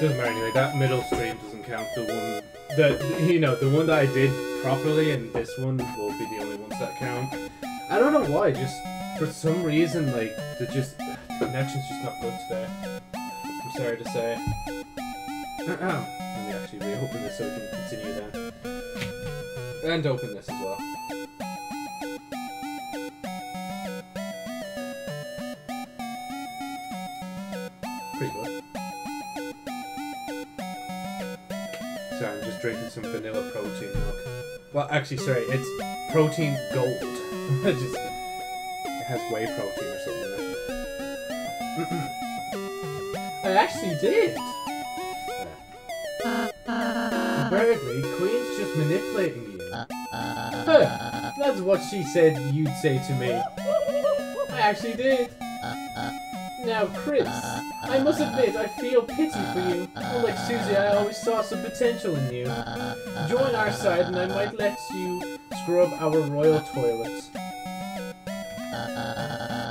Doesn't matter anyway. That middle stream doesn't count. The one that you know, the one that I did properly, and this one will be the only ones that count. I don't know why. Just for some reason, like the just the connection's just not good today. I'm sorry to say. Let me actually reopen this so we can continue then, and open this as well. Some vanilla protein milk. Well, actually, sorry, it's protein gold. it just it has whey protein or something. In it. I actually did. Berdly, Queen's just manipulating you. Uh, uh. Huh, that's what she said you'd say to me. I actually did. Uh, now, Kris, I must admit I feel pity for you. Oh, Unlike Susie, I always saw some potential in you. Join our side and I might let you scrub our royal toilets.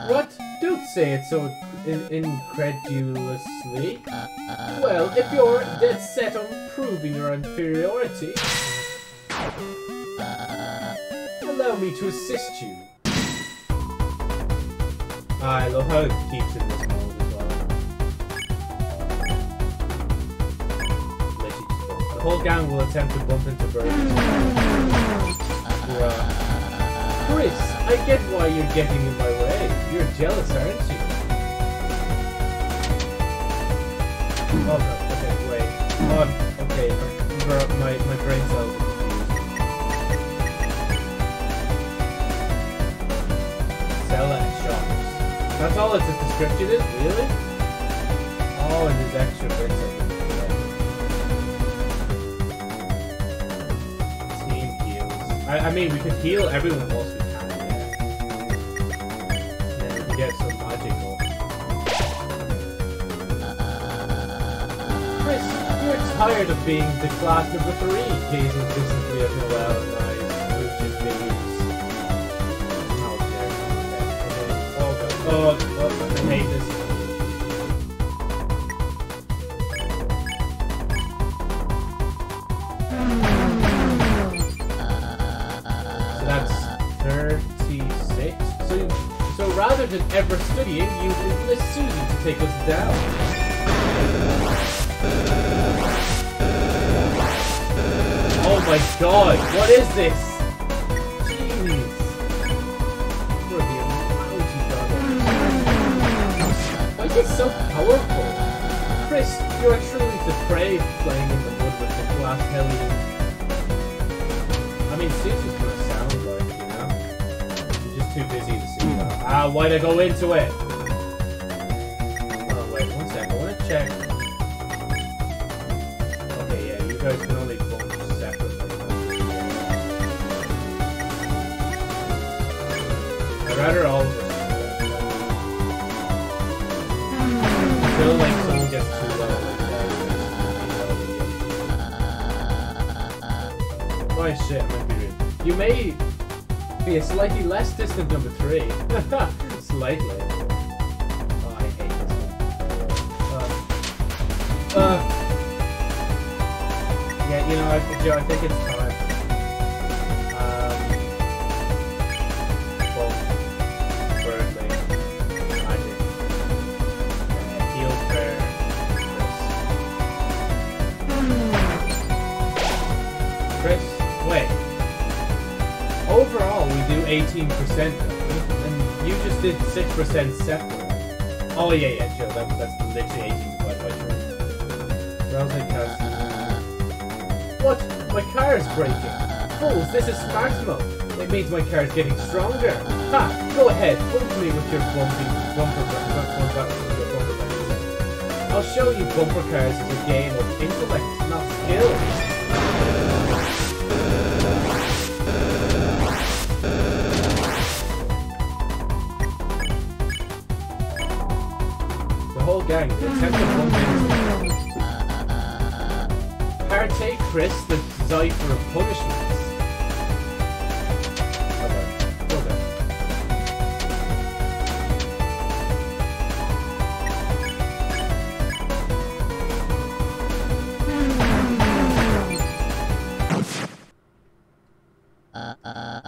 What? Don't say it so in incredulously. Well, if you're dead set on proving your inferiority, allow me to assist you. I love how it keeps in whole gang will attempt to bump into. Bruh. Kris, I get why you're getting in my way. You're jealous, aren't you? Oh no, okay, wait. Oh, okay, my, my cells. Stella and shops. That's all its a description is, really? Oh, and there's extra bits I, mean, we could heal everyone whilst we can. Then we get some magical. Kris, you're tired of being the class number three, gazing distantly at Noelle and I's rigid. How dare you. Oh, God. oh, oh, I hate this. God, what is this? Jeez. You're god. Why is it so powerful? Kris, you are truly depraved playing in the mud with the glass hellion. I mean, Susie's gonna sound like, you know? She's just too busy to see that. Ah, why'd I go into it? Oh, wait, one sec, I wanna check. Okay, yeah, you guys Feel like someone gets too low. Oh shit, might be. You may be a slightly less distant number three. slightly. Oh, I hate this one. Uh, uh, yeah, you know, I, Joe, I think it's and you just did 6% separate. Oh, yeah, yeah, Joe, that, that's literally 18 divided by 3. Browsing has... What? My car is breaking. Fools, this is smart mode. It means my car is getting stronger. Ha! Go ahead, bump me with your bumpy bumper bumper bumper bumper I'll show you bumper cars as a game of intellect, not skill. Kris, the desire of punishment. Okay. Okay. Uh, uh.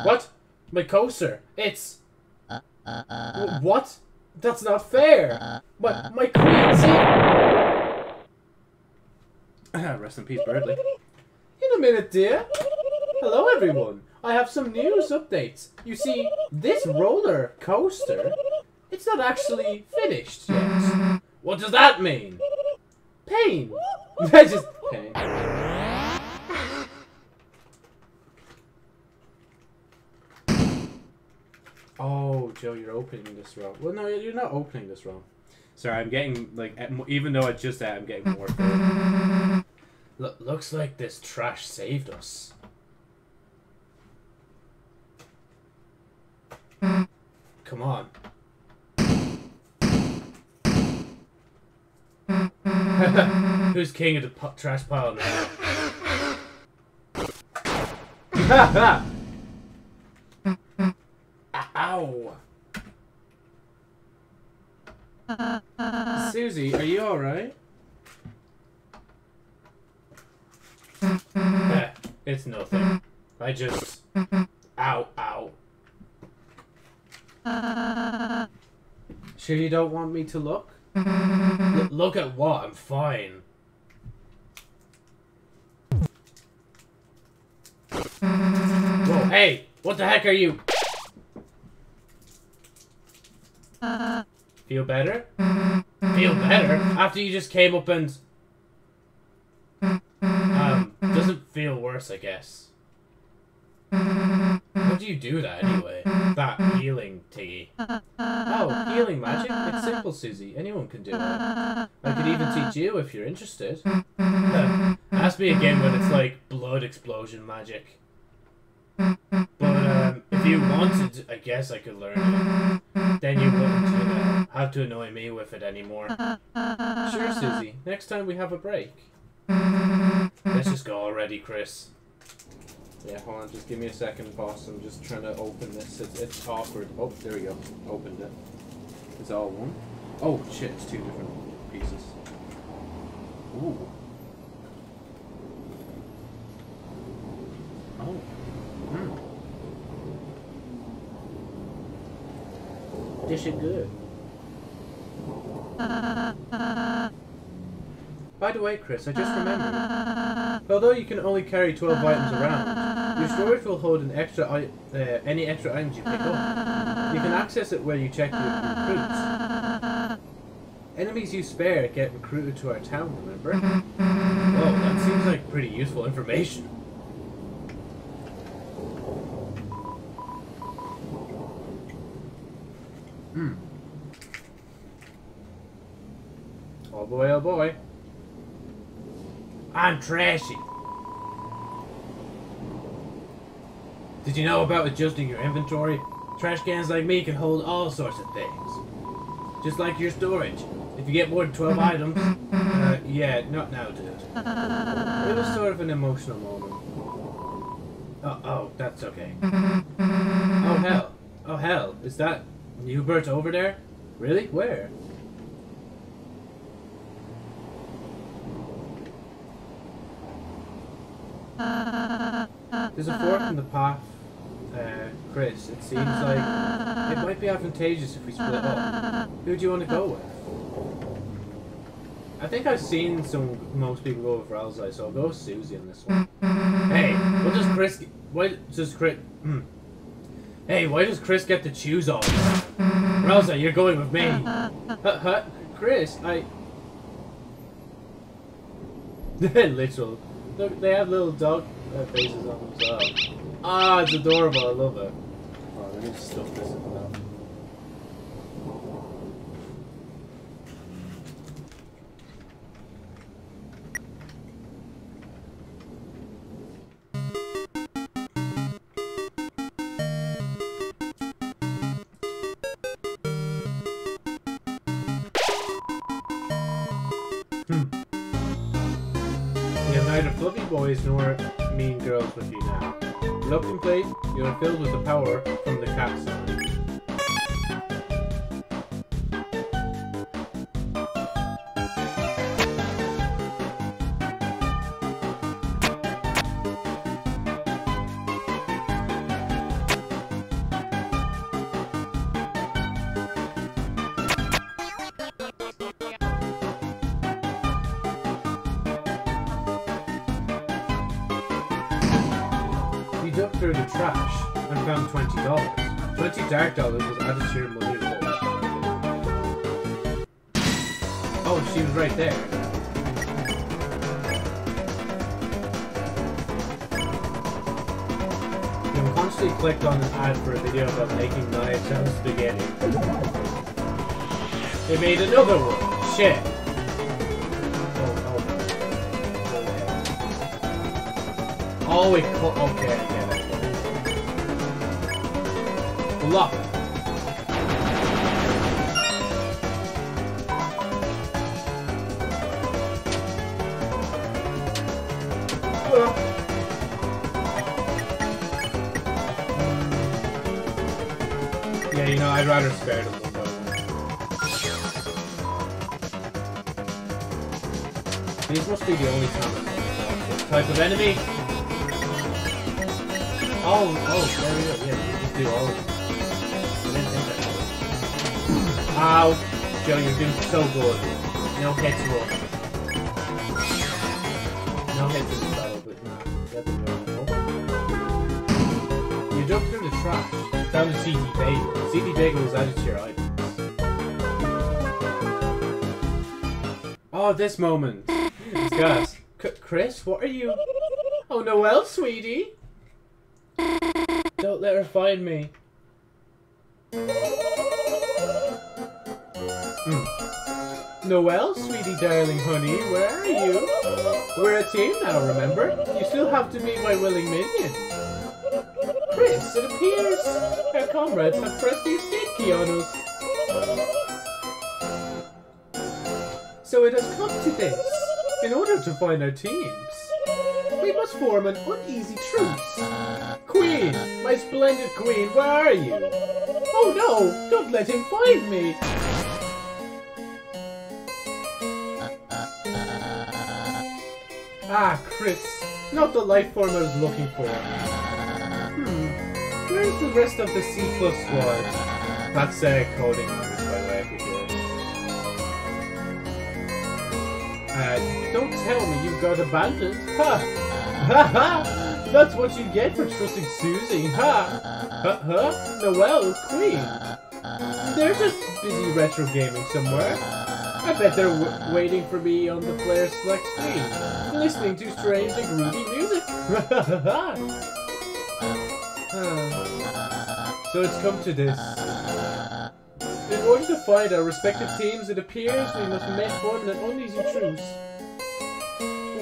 It's... Uh, what? That's not fair. My, my queen's... Rest in peace, Berdly. Minute, dear. Hello, everyone. I have some news updates. You see, this roller coaster, it's not actually finished yet. What does that mean? Pain. Just pain. Oh, Joe, you're opening this wrong. Well, no, you're not opening this wrong. Sorry, I'm getting, like, even though I just said I'm getting more Look, looks like this trash saved us. Come on. Who's king of the trash pile now? Ow! Susie, are you alright? eh, it's nothing. I just... Ow, ow. Sure you don't want me to look? L look at what? I'm fine. Whoa, hey! What the heck are you? Feel better? Feel better? After you just came up and... Um, doesn't feel worse, I guess. How do you do that anyway? That healing thingy. Oh, healing magic? It's simple, Susie. Anyone can do it. I could even teach you if you're interested. Ask me again when it's like blood explosion magic. But um, if you wanted, I guess I could learn it. Then you wouldn't you know, have to annoy me with it anymore. Sure, Susie. Next time we have a break. Let's just go already, Kris. Yeah, hold on, just give me a second, boss. I'm just trying to open this. It's, it's awkward. Oh, there we go. Opened it. It's all one. Oh, shit, it's two different pieces. Ooh. Oh. Hmm. This is good. By the way, Kris, I just remembered. Although you can only carry 12 items around, your storage will hold an extra uh, any extra items you pick up. You can access it where you check your recruits. Enemies you spare get recruited to our town, remember? Whoa, that seems like pretty useful information. Hmm. Oh boy, oh boy. I'm trashy. Did you know about adjusting your inventory? Trash cans like me can hold all sorts of things. Just like your storage. If you get more than 12 items, uh, yeah, not now, dude. It was sort of an emotional moment. Oh, oh, that's okay. Oh, hell. Oh, hell. Is that Hubert over there? Really? Where? There's a fork in the path, uh, Kris. It seems like it might be advantageous if we split up. Who do you want to go with? I think I've seen some most people go with Ralsei, so I'll go with Susie on this one. Hey, what does Kris? Why does Kris? Hmm. Hey, why does Kris get to choose all? Ralsei, you're going with me. Kris, I. Literal. Look, they have little dog uh, faces on them as well. Ah, it's adorable. I love it. Oh, let me stuff this They so good. No hits one. No hits in going. You dug through the trash. Found a CD bagel. CD bagel was added to your items. Oh, this moment. Discuss. C Kris, what are you? Oh, Noelle, sweetie. Don't let her find me. Mm. Noelle, sweetie darling honey, where are you? We're a team now, remember? You still have to meet my willing minion. Kris, it appears our comrades have pressed the escape key on us. So it has come to this. In order to find our teams, we must form an uneasy truce. Queen, my splendid queen, where are you? Oh no, don't let him find me. Ah, Kris, not the life form I was looking for. Hmm, where's the rest of the C plus squad? That's uh, coding language, by the way, if you. Uh, don't tell me you got abandoned. Ha! Ha ha! That's what you get for trusting Susie. Ha! Huh? Huh? Noelle, Queen. They're just busy retro gaming somewhere. I bet they're waiting for me on the player select screen, listening to strange and groovy music. so it's come to this. In order to find our respective teams, it appears we must make form an uneasy truce.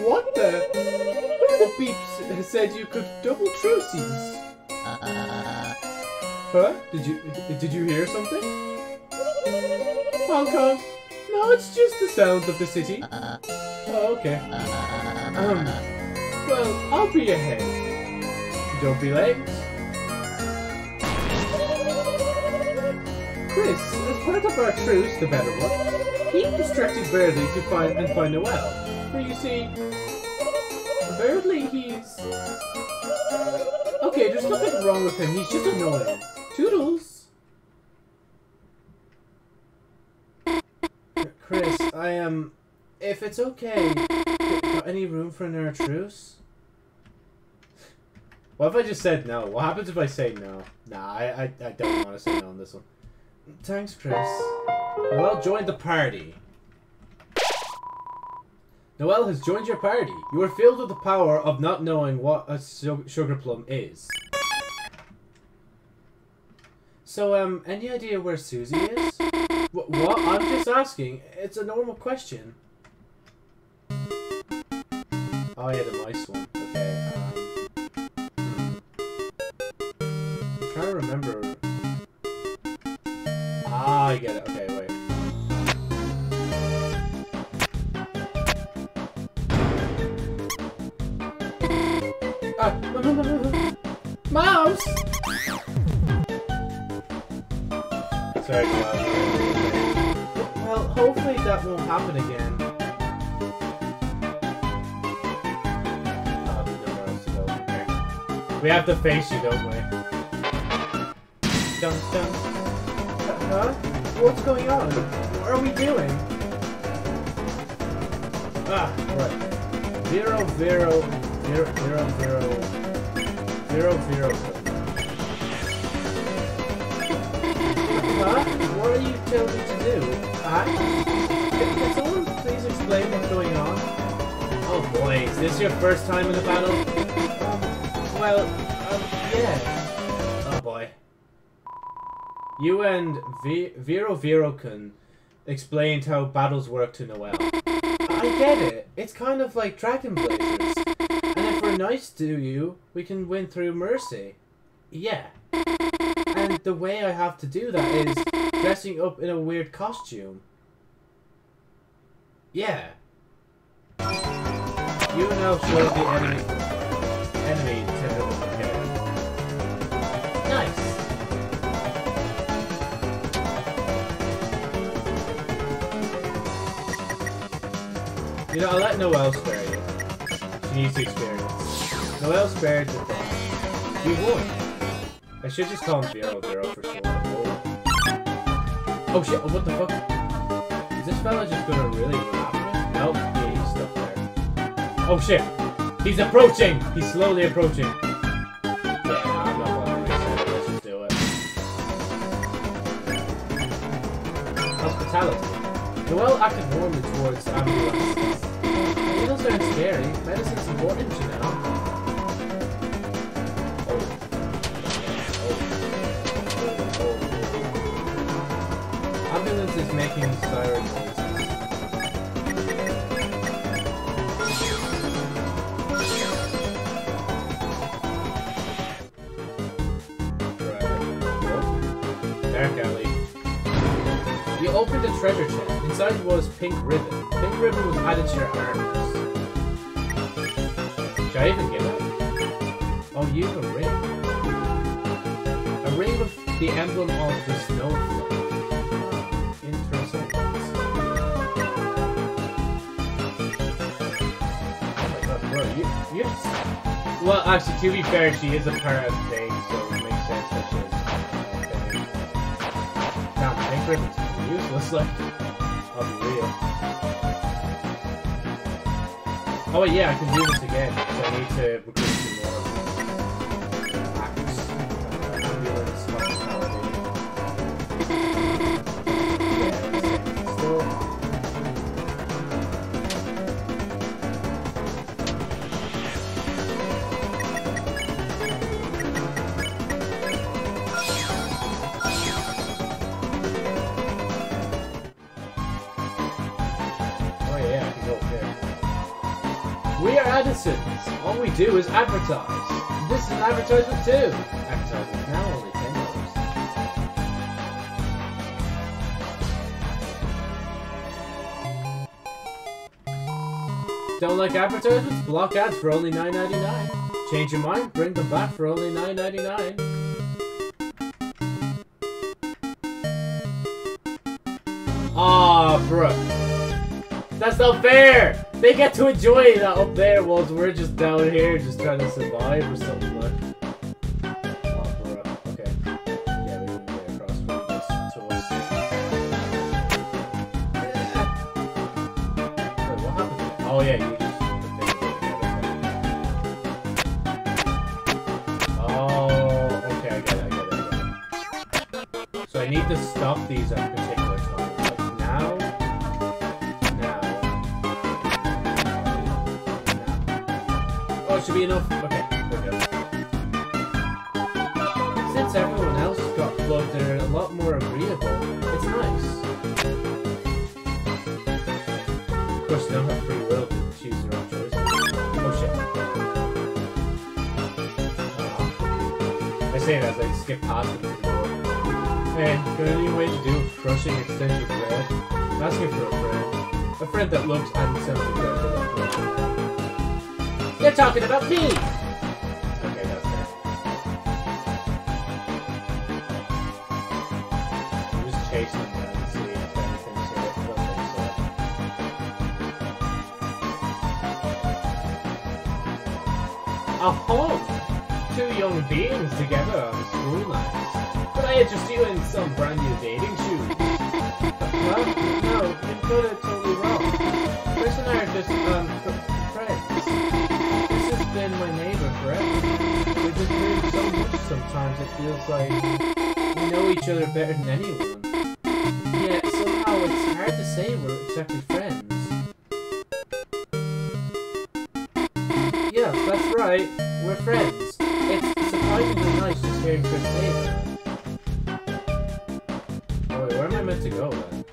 What the? Who the beeps said you could double truces? Huh? Did you did you hear something? Hong Kong. No, it's just the sounds of the city. Oh, okay. Um. Well, I'll be ahead. Don't be late. Kris, as part of our truce, the better one, keep distracted Berdly to find and find Noelle. For you see, Berdly, he's... Okay, there's nothing wrong with him, he's just annoying. Toodles! Kris, I am... Um, if it's okay, got any room for another truce? What if I just said no? What happens if I say no? Nah, I, I, I don't want to say no on this one. Thanks, Kris. Noelle joined the party. Noelle has joined your party. You are filled with the power of not knowing what a sugar plum is. So, um, any idea where Susie is? What? what? I'm just asking. It's a normal question. Oh yeah, the mice one. Okay. Um, I'm trying to remember. Ah, I get it. Okay, wait. Ah, mouse. Sorry, hopefully that won't happen again. We have to face you, don't we? Dun dun. Huh? What's going on? What are we doing? Ah, right. Zero, zero, zero, zero, zero, Zero zero. Huh? What are you telling me to do? Huh? This your first time in a battle? Well, um, yeah. Oh boy. You and v Virovirokun explained how battles work to Noelle. I get it. It's kind of like Dragon Blazers. And if we're nice to you, we can win through mercy. Yeah. And the way I have to do that is dressing up in a weird costume. Yeah. You now show the enemy enemy typical hair. Nice. You know, I'll let Noelle spare you. She needs to experience. Noelle spared the thing. You won. I should just call him Zero Zero for sure. Oh, oh shit, oh, what the fuck? Is this fella just gonna really rap Oh shit! He's approaching! He's slowly approaching. Yeah, no, I'm not bothering myself. Let's just do it. Hospitality. Noelle acted warmly towards Ambyu-Lances. Needles aren't scary. Medicine's important, you know. Oh. Oh. Oh. Ambyu-Lance is making siren You opened a treasure chest. Inside was pink ribbon. Pink ribbon was added to your arms. Should I even get it? Oh, you have a ring. A ring with the emblem of the snowflake. Interesting. Oh my god, bro, you, you just... Well, actually, to be fair, she is a part of the thing, so it makes sense that she is. Damn, pink ribbon's useless, like... I'll real. Oh wait, yeah, I can do this again. So I need to recruit some more Ambyu-Lance. Yeah, still. All we do is advertise. This is an advertisement too. Advertisement now only ten dollars. Don't like advertisements? Block ads for only nine ninety nine. Change your mind? Bring them back for only nine ninety nine. Ah, bruh. That's not fair! They get to enjoy that up there whilst we're just down here just trying to survive or something like. Okay. Yeah? Oh, yeah. Oh, okay, I get it, I get it, I get it. So I need to stop these crushing extension of red? Asking for a friend. A friend that looks and sounds exactly like me. They're talking about me! Okay, that's fair. I'm just chasing them and see if anything's here. I don't think so. A home! Two young beings together on a school nights. Could I interest you in some brand like we know each other better than anyone. Yet somehow it's hard to say we're exactly friends. Yeah, that's right. We're friends. It's surprisingly nice just hearing Kris say that. Oh wait, where am I meant to go then?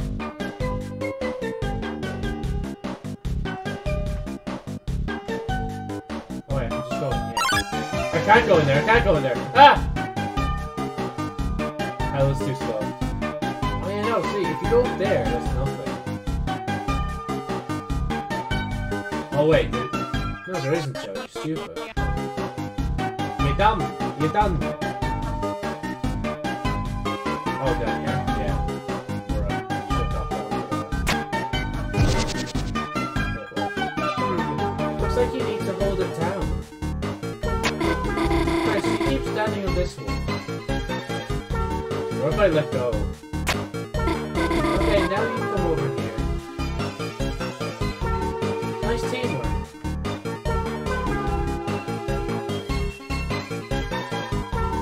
Oh wait, I'm just going here. I can't go in there, I can't go in there. Ah! Was too slow. Oh yeah, no, see, if you go there, there's nothing. Oh wait, there, no, there isn't, Joe, you're stupid. You're dumb, you're dumb. I let go? Okay, now you come over here. Nice teamwork.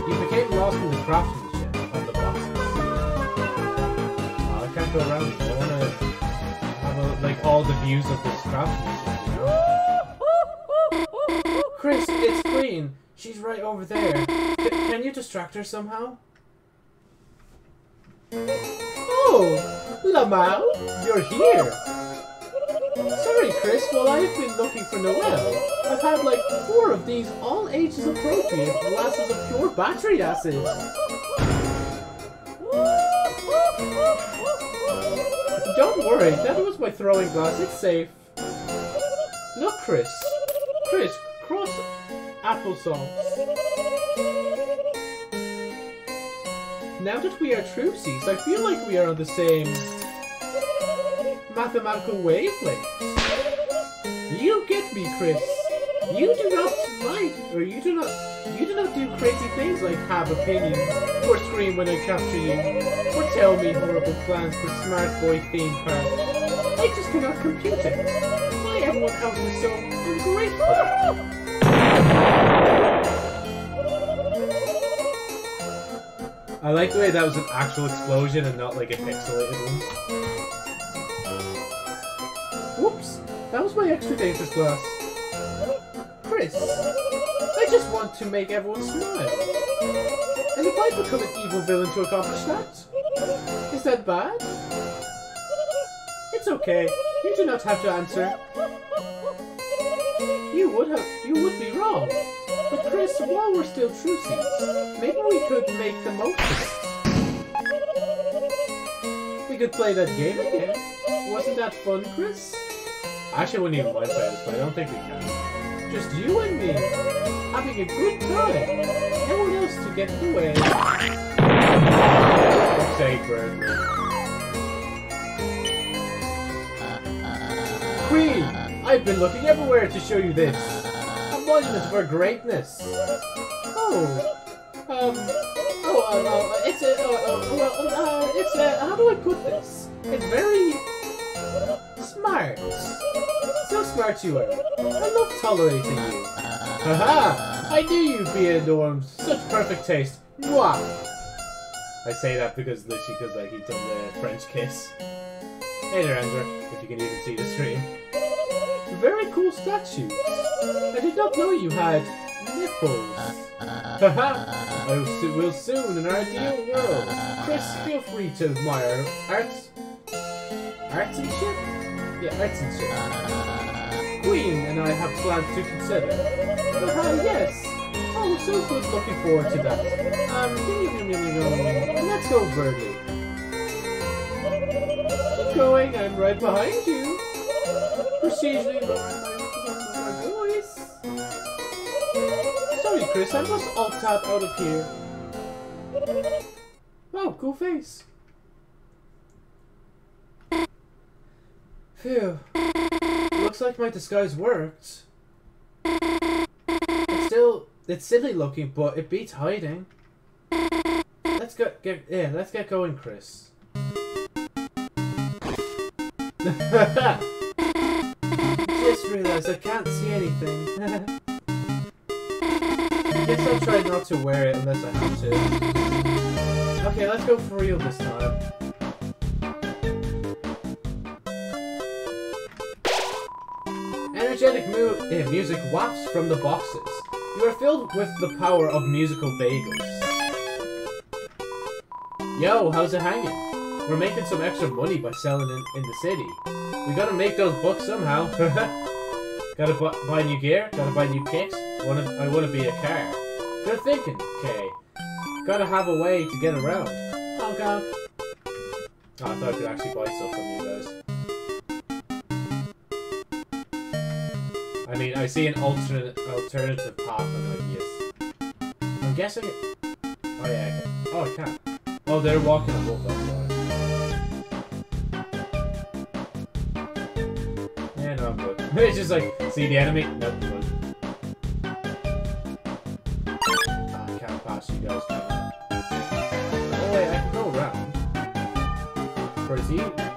You became lost in the craftsmanship of the boxes. Oh, I can't go around. I wanna have a, like all the views of this craftsmanship. you know? Kris, it's Queen. She's right over there. C- can you distract her somehow? Oh, you're here. Sorry, Kris. While I've been looking for Noelle, I've had like four of these all ages appropriate glasses of pure battery acid. Don't worry, that was my throwing glass. It's safe. Look, Kris. Kris, cross applesauce. Now that we are truesies, I feel like we are on the same mathematical wavelength. You get me, Kris. You do not like, or you do not, you do not do crazy things like have opinions, or scream when I capture you, or tell me horrible plans for Smart Boy theme park. I just cannot compute it. Why everyone else is so ungrateful? I like the way that was an actual explosion and not like a pixelated one. Whoops! That was my extra dangerous glass. Kris, I just want to make everyone smile. And if I become an evil villain to accomplish that, is that bad? It's okay. You do not have to answer. You would have. You would be wrong. But Kris, while we're still truesies, maybe we could make the most of it. We could play that game again. Wasn't that fun, Kris? I actually wouldn't even playing this, but I don't think we can. Just you and me, having a good time. No one else to get in the way. Bird. Queen, I've been looking everywhere to show you this. A monument of our greatness. Oh, um, oh, uh, uh, it's a, uh, uh, well, uh, it's a, how do I put this? It's very smart. So smart you are. I love tolerating you. Haha! I knew you'd be norm. Such perfect taste. Mwah! I say that because literally because like he done the French kiss. Hey there, Andrew, if you can even see the stream. Very cool statues. I did not know you had nipples. Haha! I will will soon in our ideal world. Chris, feel free to admire arts. Arts and shit? Yeah, and shit. Queen and I have plans to consider. Haha, yes. Oh, so good. Looking forward to that. Um, let's go, Berdly. Keep going. I'm right behind you. Procedurally my, voice. Sorry, Kris. I must alt tab out of here. Wow, cool face. Phew. Looks like my disguise worked. It's still, it's silly looking, but it beats hiding. Let's go, get, yeah, let's get going, Kris. Just realized I can't see anything. I guess I'll try not to wear it unless I have to. Okay, let's go for real this time. Energetic mu music wafts from the boxes. You are filled with the power of musical bagels. Yo, how's it hanging? We're making some extra money by selling in, in the city. We gotta make those bucks somehow. gotta bu buy new gear, gotta buy new kicks. Wanna, I wanna be a car. Good thinking, Kay. Gotta have a way to get around. Honk honk. Oh, I thought I could actually buy stuff from you guys. I mean, I see an alternate alternative path, I'm like, yes. I'm guessing it... Oh yeah, I can. Oh, I can. Oh, they're walking a above that Yeah, no, I'm good. it's just like, see the enemy? Nope, good. Ah, I can't pass you guys? Oh wait, I can go around. Or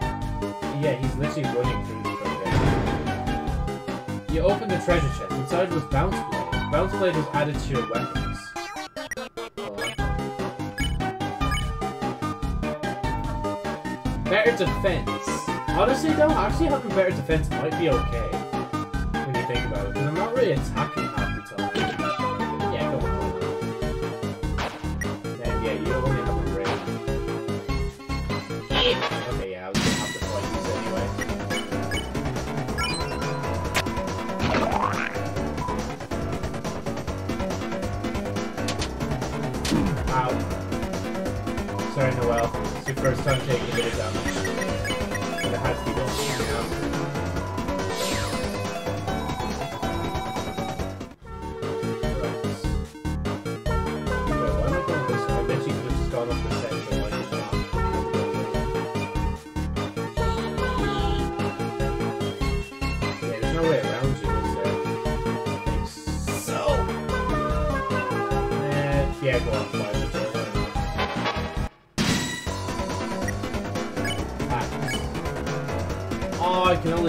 treasure. You open the treasure chest. Inside was Bounce Blade. Bounce Blade was added to your weapons. Better defense. Honestly though, actually having better defense might be okay. When you think about it. Because I'm not really attacking first time taking it bit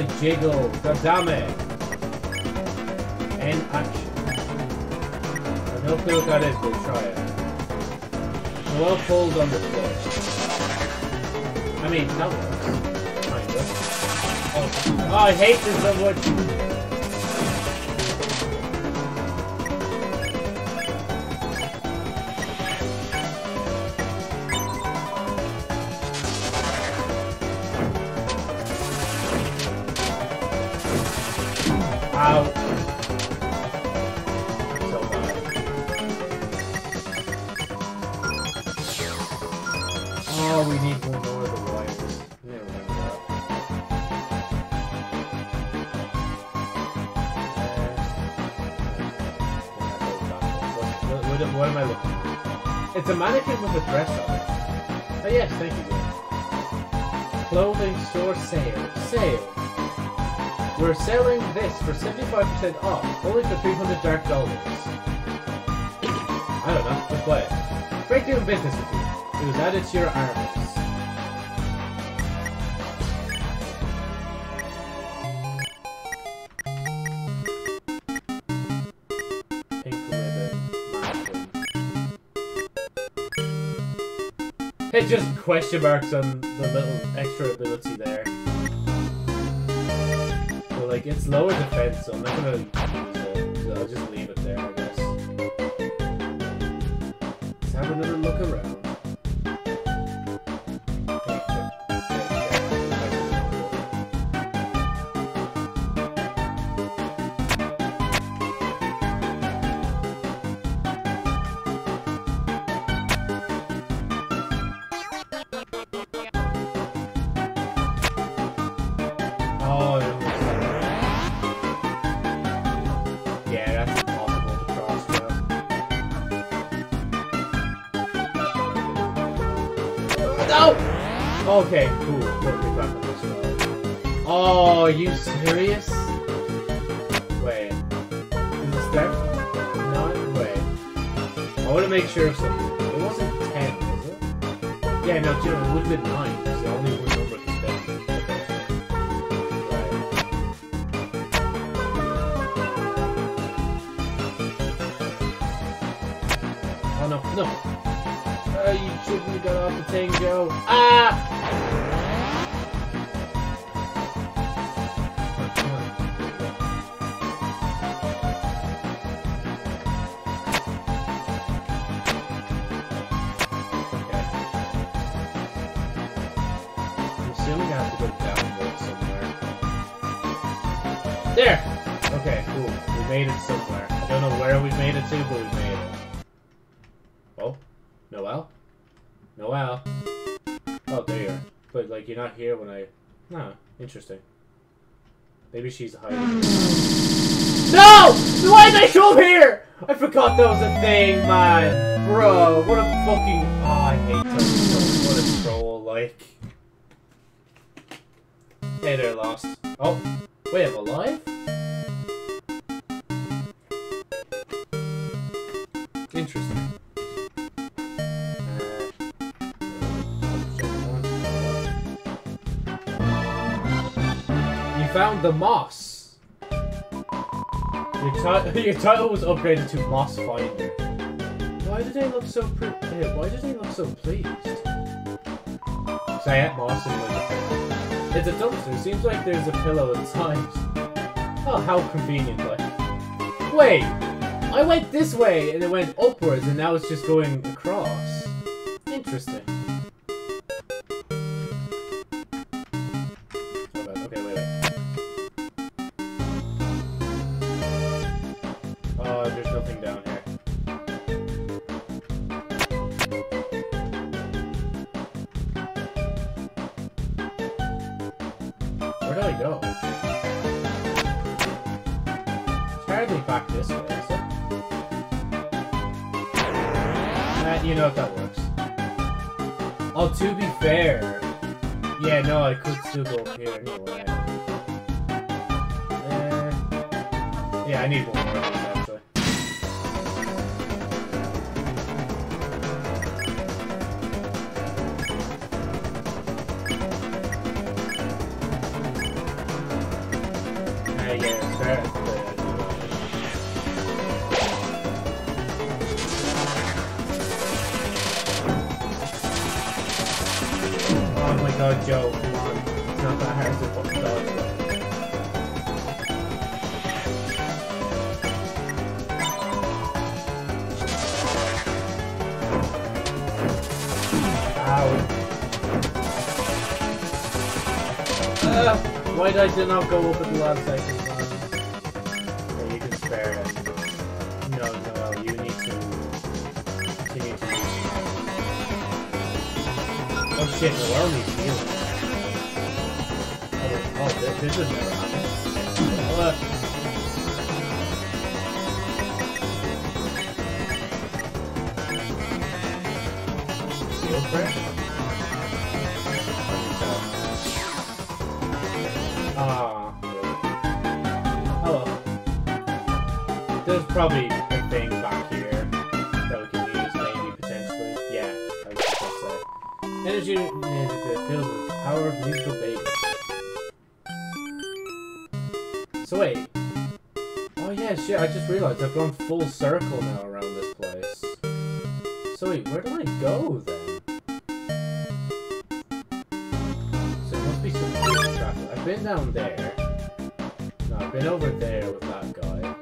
jiggle. It. End action. I no clue what that is, we'll try it. Well pulled on the floor. I mean, that works. Kinda. Oh, oh, I hate this so much. For 75% off, only for 300 dark dollars. I don't know, just buy it. Great doing business with you. It was added to your arms. Mannequin. Just question marks on the little extra ability there. Like, it's lower defense, so I'm not gonna Okay, cool. This. Oh, are you serious? Wait. Is it start? No, wait. I want to make sure of something. It wasn't 10, was it? Yeah, no, Jim, it would have been 9. It's the only one spend. Okay. Right. there's nothing. Uh, you shouldn't have got off the thing, Joe. Interesting. Maybe she's hiding. No! Why did I show up here? I forgot that was a thing, man. Bro, what a fucking... Oh, I hate those. What a troll, like... Hey there, Lost. Oh, wait, I'm alive? Interesting. Found the moss. Your, ti your title was upgraded to Moss Finder. Why did they look so pre- Why do they look so pleased? Cause I had moss in like It's a dumpster. Seems like there's a pillow inside. Oh, how convenient! Like, wait, I went this way and it went upwards, and now it's just going across. Interesting. Yeah. Oh my god, Joe, come on. It's not that hard to fucking dodge. Why did I not go up at the last second? Oh needs healing. Oh, oh this, this has never full circle now around this place. So wait, where do I go then? So it must be some traffic. I've been down there. No, I've been over there with that guy.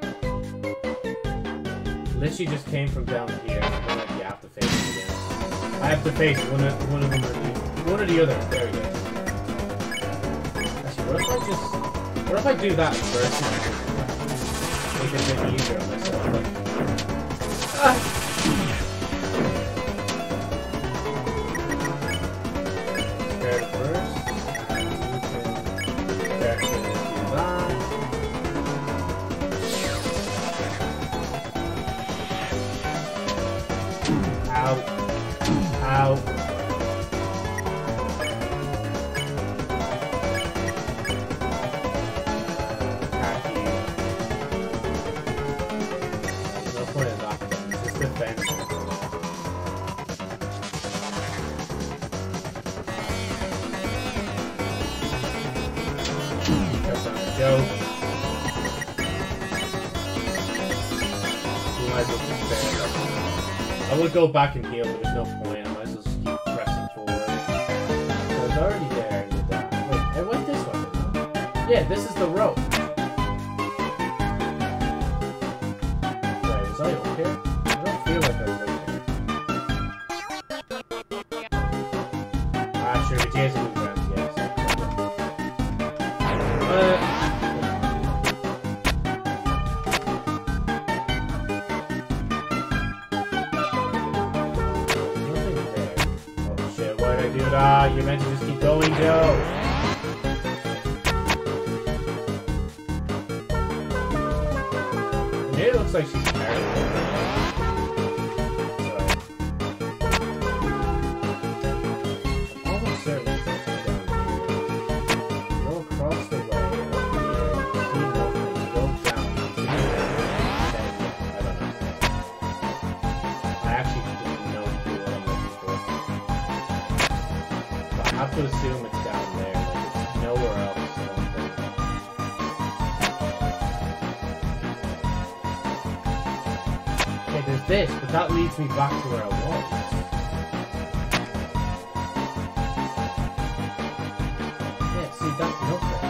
Literally just came from down here. Then, like, you have to face it again. I have to face one of, one of them or the, one or the other. There we go. Actually, what if I just... What if I do that first? Make it a bit easier go back and heal, but there's no point. I might as well just keep pressing forward. So I was already there. Wait, I went this way. Yeah, this is the rope. Wait, was I up here? I don't feel like I that leads me back to where I was. Yeah, see, that's nothing.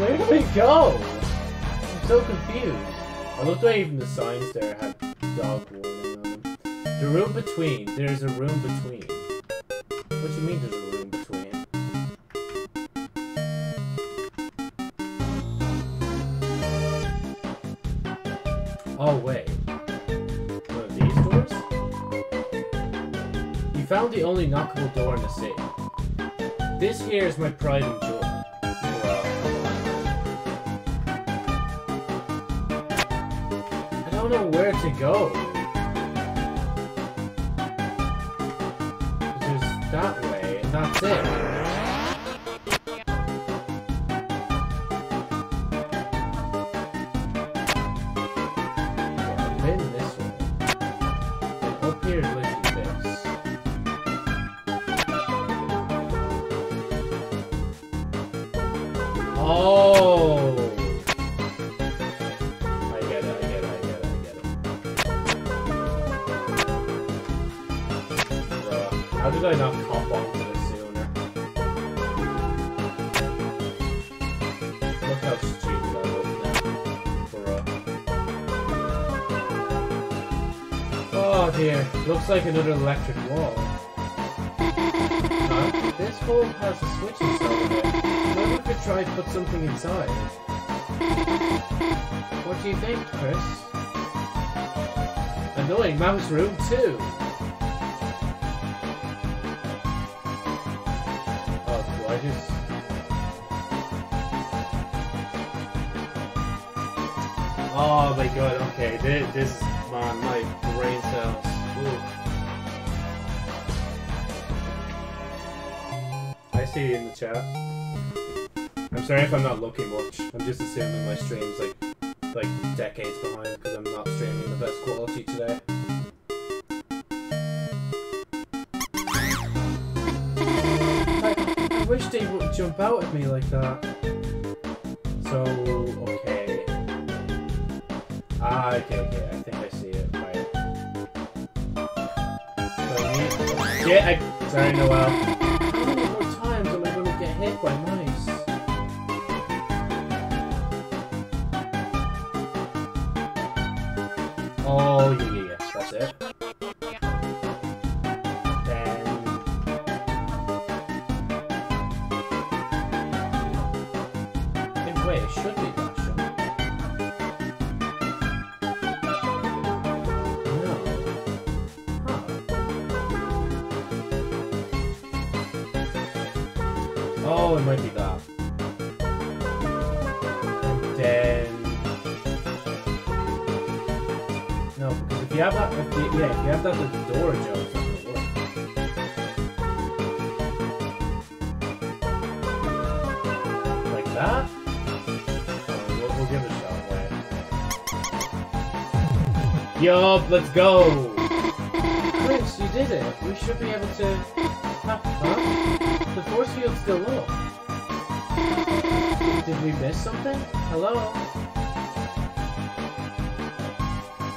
Where do we go? I'm so confused. I love the way even the signs there had dog warning on them. The room between. There's a room between. City. This here is my pride and joy. Looks like another electric wall. This hole has a switch inside of it. Maybe we could try to put something inside. What do you think, Kris? Annoying mouse room too. Oh, do I just... Oh my god, okay, this, this man, my brain cells. Ooh. I see you in the chat. I'm sorry if I'm not looking much. I'm just assuming my stream's like like decades behind because I'm not streaming the best quality today. I, wish they would jump out at me like that. So okay. Ah, okay, okay. Yeah, I. Sorry, Noelle. Let's go! Kris, you did it. We should be able to... The force field's still up. Did we miss something? Hello?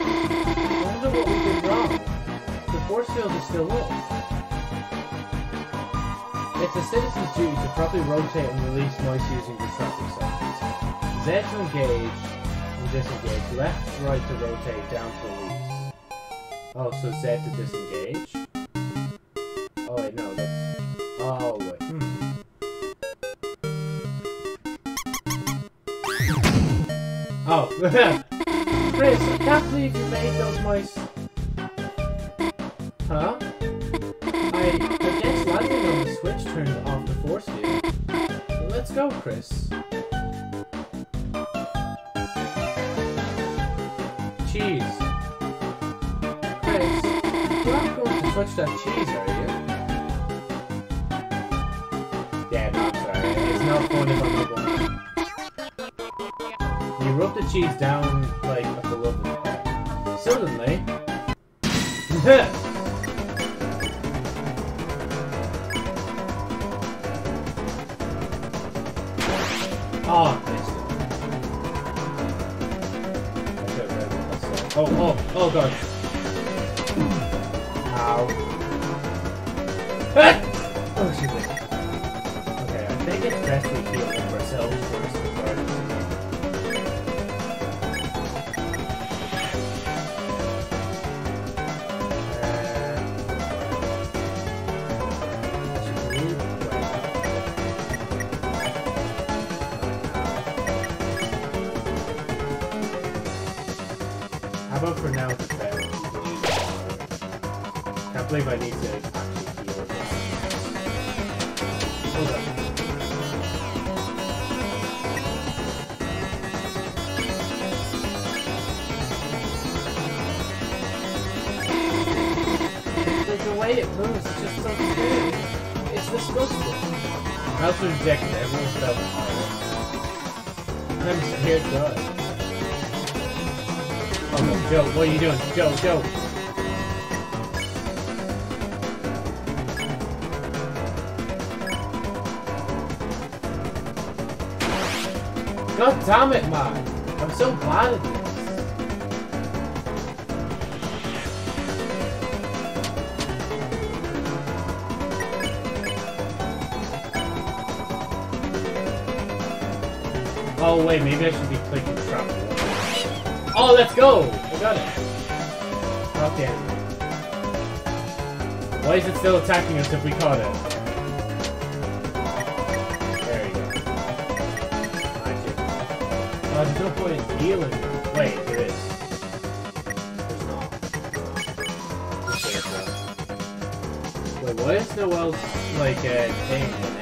I wonder what we did wrong. The force field is still up. It's a citizen's duty to properly rotate and release noise using the traffic circuits. Z to engage and disengage. Left, right to rotate, down to release. Oh, so Z to disengage? Oh wait, no, that's... Oh wait, hmm. Oh, myself. Oh, oh, oh god. Ow. Ah! Oh, shit. Okay, I think it's best we heal ourselves first Joe, Joe! God damn it, man! I'm so bad at this. Oh wait, maybe I should be clicking trap. Oh, let's go! Why is it still attacking us if we caught it? There you go. Oh, there's no point in healing. Wait, there is. There's not. Just say. Wait, why is like, uh, thing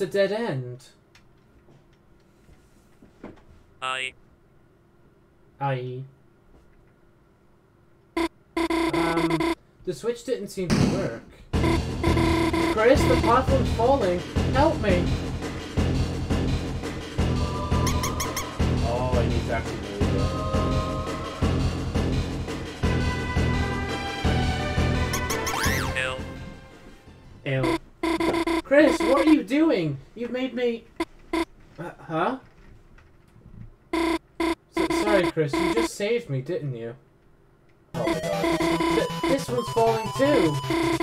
It's a dead end. I I. Um, the switch didn't seem to work. Kris, the platform's falling. Help me. Oh, I need to actually move L it. Ew. Kris, what are you doing? You've made me. Uh, huh? S- sorry, Kris. You just saved me, didn't you? Oh my god. Th- this one's falling too!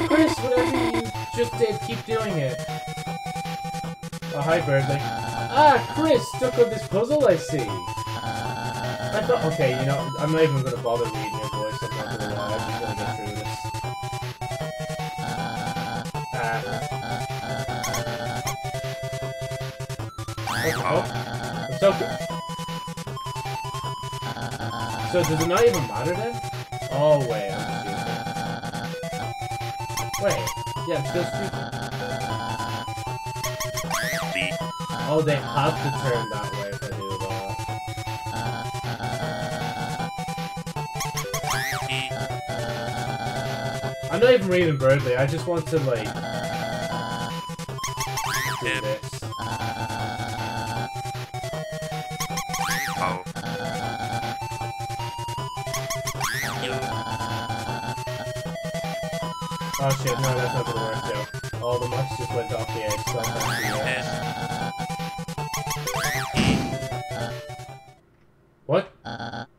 Kris, whatever you just did, keep doing it. Oh, hi, Berdly. Ah, Kris, stuck on this puzzle, I see. I thought, okay, you know, I'm not even gonna bother reading your voice. I'm not gonna lie. I'm just gonna get through this. Oh, it's okay. So does it not even matter then? Oh wait. Wait, yeah, still speaking. Oh, they have to turn that way if I do that. I'm not even reading Berdly, I just want to like Oh shit, no, that's not gonna work too. All the much just went off the edge, so I'm not the What?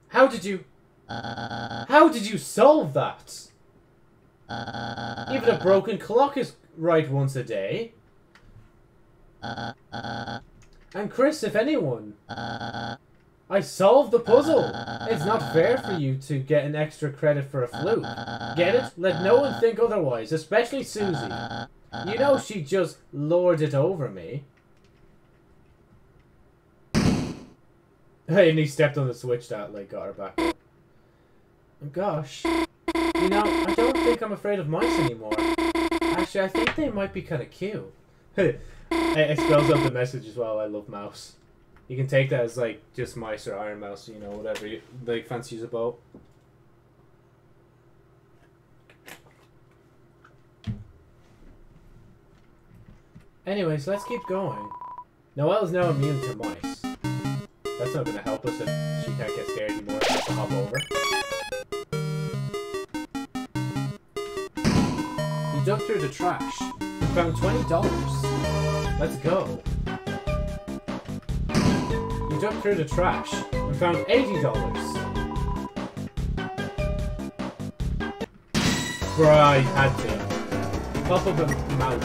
How did you... How did you solve that? Even a broken clock is right once a day. And Kris, if anyone, I solved the puzzle. Uh, it's not fair for you to get an extra credit for a fluke. Get it? Let no one think otherwise, especially Susie. You know she just lorded it over me. And he stepped on the switch that like got her back. Gosh. You know, I don't think I'm afraid of mice anymore. Actually, I think they might be kind of cute. it spells out the message as well, I love mouse. You can take that as like just mice or Ironmouse, you know, whatever you like fancies about. Anyways, let's keep going. Noelle is now immune to mice. That's not gonna help us if she can't get scared anymore. Have to hop over. You dug through the trash. You found twenty dollars. Let's go. Dug through the trash and found eighty dollars. Bro, I had to. Pop up a mouse.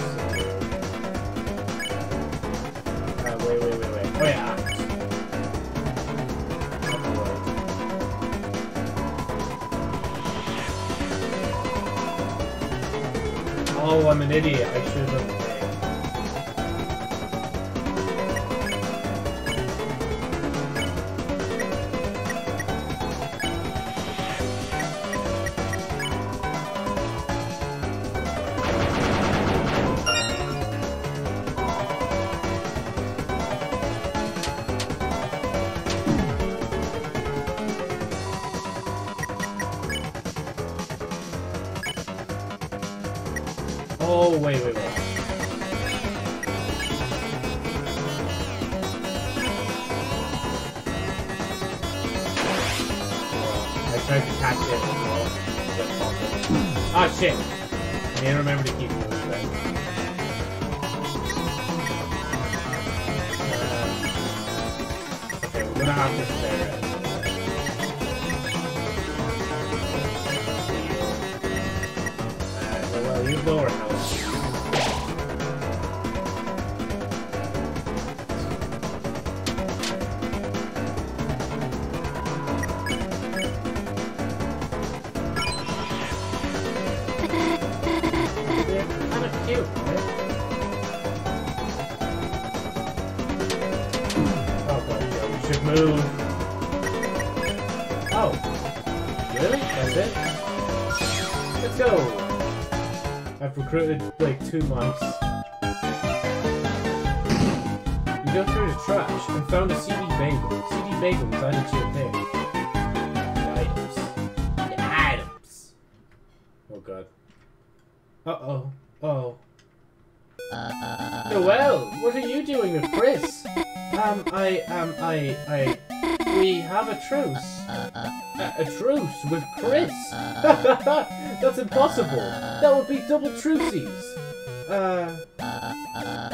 Uh, wait, wait, wait, wait. Oh. Oh, I'm an idiot. I should have. Recruited, like, two mice. That's impossible. That would be double truces. Uh,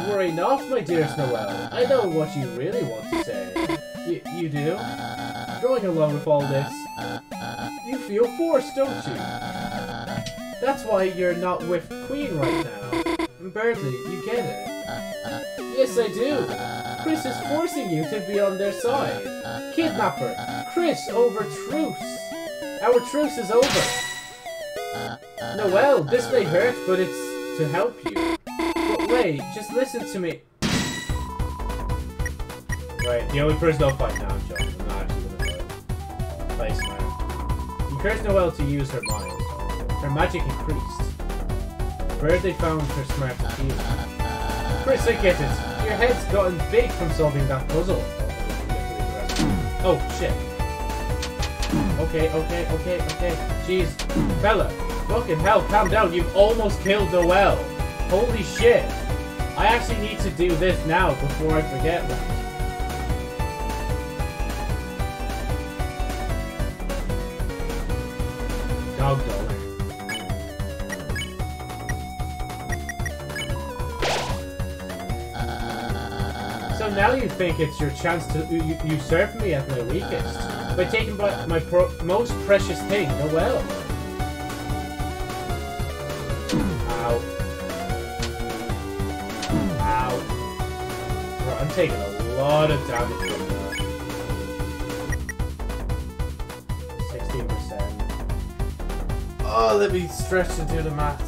worry not, my dearest Noelle. I know what you really want to say. Y you do? Going along with all this, you feel forced, don't you? That's why you're not with Queen right now. Berdly, you get it. Yes, I do. Kris is forcing you to be on their side. Kidnapper, Kris over truce. Our truce is over. Noelle, this may hurt, but it's to help you. But wait, just listen to me. Right, the only person I'll fight now, John. I'm not actually gonna fight. Play smart. Encourage Noelle to use her mind. Her magic increased. Where they found her smart appeal. Kris, I get it. Your head's gotten big from solving that puzzle. Oh, shit. Okay, okay, okay, okay. Jeez. Fella, fucking hell, calm down. You've almost killed Noelle. Holy shit. I actually need to do this now before I forget. Dog dollar. So now you think it's your chance to usurp me at my weakest by taking my, my most precious thing, Noelle. Taking a lot of damage from that. 16%. Oh, let me stretch into the maths.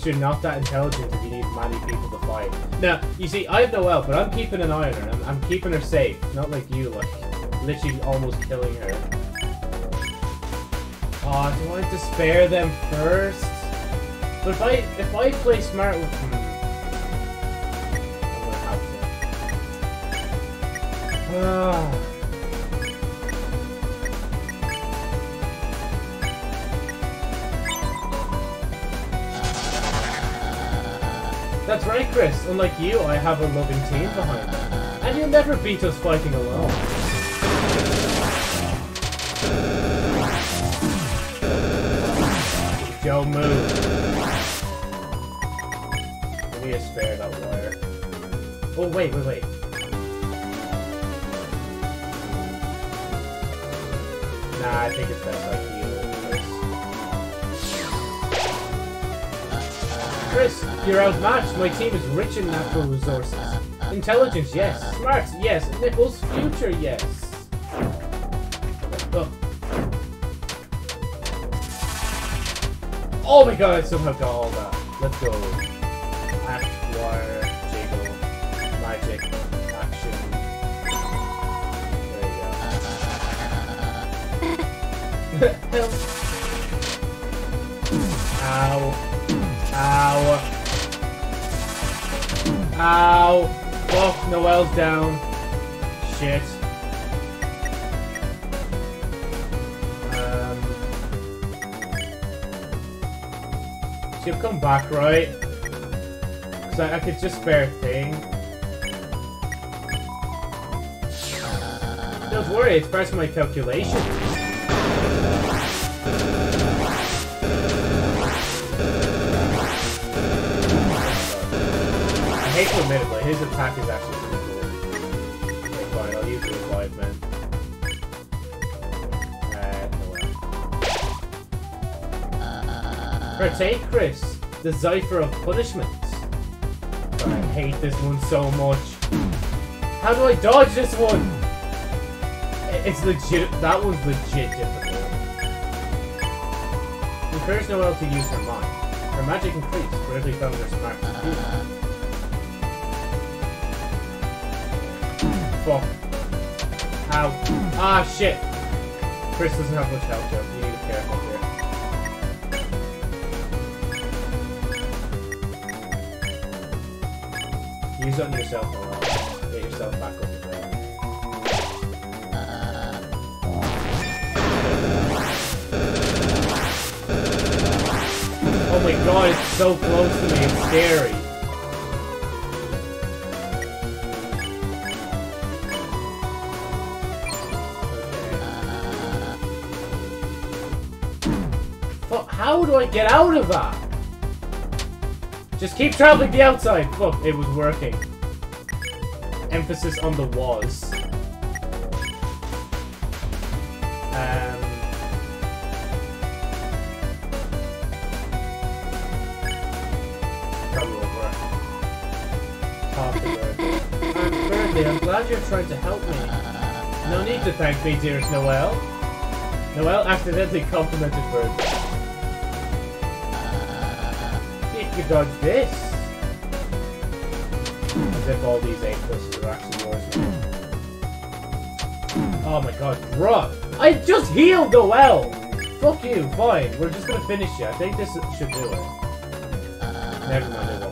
Proves you're not that intelligent if you need many people to fight. Now, you see, I have Noelle, but I'm keeping an eye on her. I'm, I'm keeping her safe. Not like you, like, literally almost killing her. Oh, do I have to spare them first? But if I if I play smart with hmm, Unlike you, I have a loving team behind me. And you'll never beat us fighting alone. Joe, move. I need to spare that wire. Oh, wait, wait, wait. Nah, I think it's best I heal Kris. You're outmatched. My team is rich in natural resources. Intelligence, yes. Smarts, yes. Nipples, future, yes. Ugh. Oh my god, I somehow got all that. Let's go. Act, wire, jiggle, magic, action. There you go. Ow. Ow. Ow. Fuck, Noelle's down. Shit. Um. She'll come back, right? Cause I, I could just spare a thing. Don't worry, it's part of my calculations. I hate to admit it, but his attack is actually pretty cool. Okay, fine, I'll use the revive man. Uh, Kris! The Zypher of Punishment. I hate this one so much. How do I dodge this one? It's legit. That one's legit difficult. Encourage Noelle to use her mind. Her magic increased, bravely found her smart. Fuck. Ow. Ah, shit. Kris doesn't have much health, Joe. You need to be careful here. Use it on yourself, Noelle. Get yourself back up. Oh my god, it's so close to me, it's scary. Get out of that? Just keep traveling the outside. It was working. Emphasis on the was. Um, I'm glad you're trying to help me. No need to thank me, dearest Noelle. Noelle accidentally complimented Bird. See dodge this. As if all these are actually Oh my god, bruh! I just healed Noelle! Fuck you, fine. We're just gonna finish it. I think this should do it. Never mind.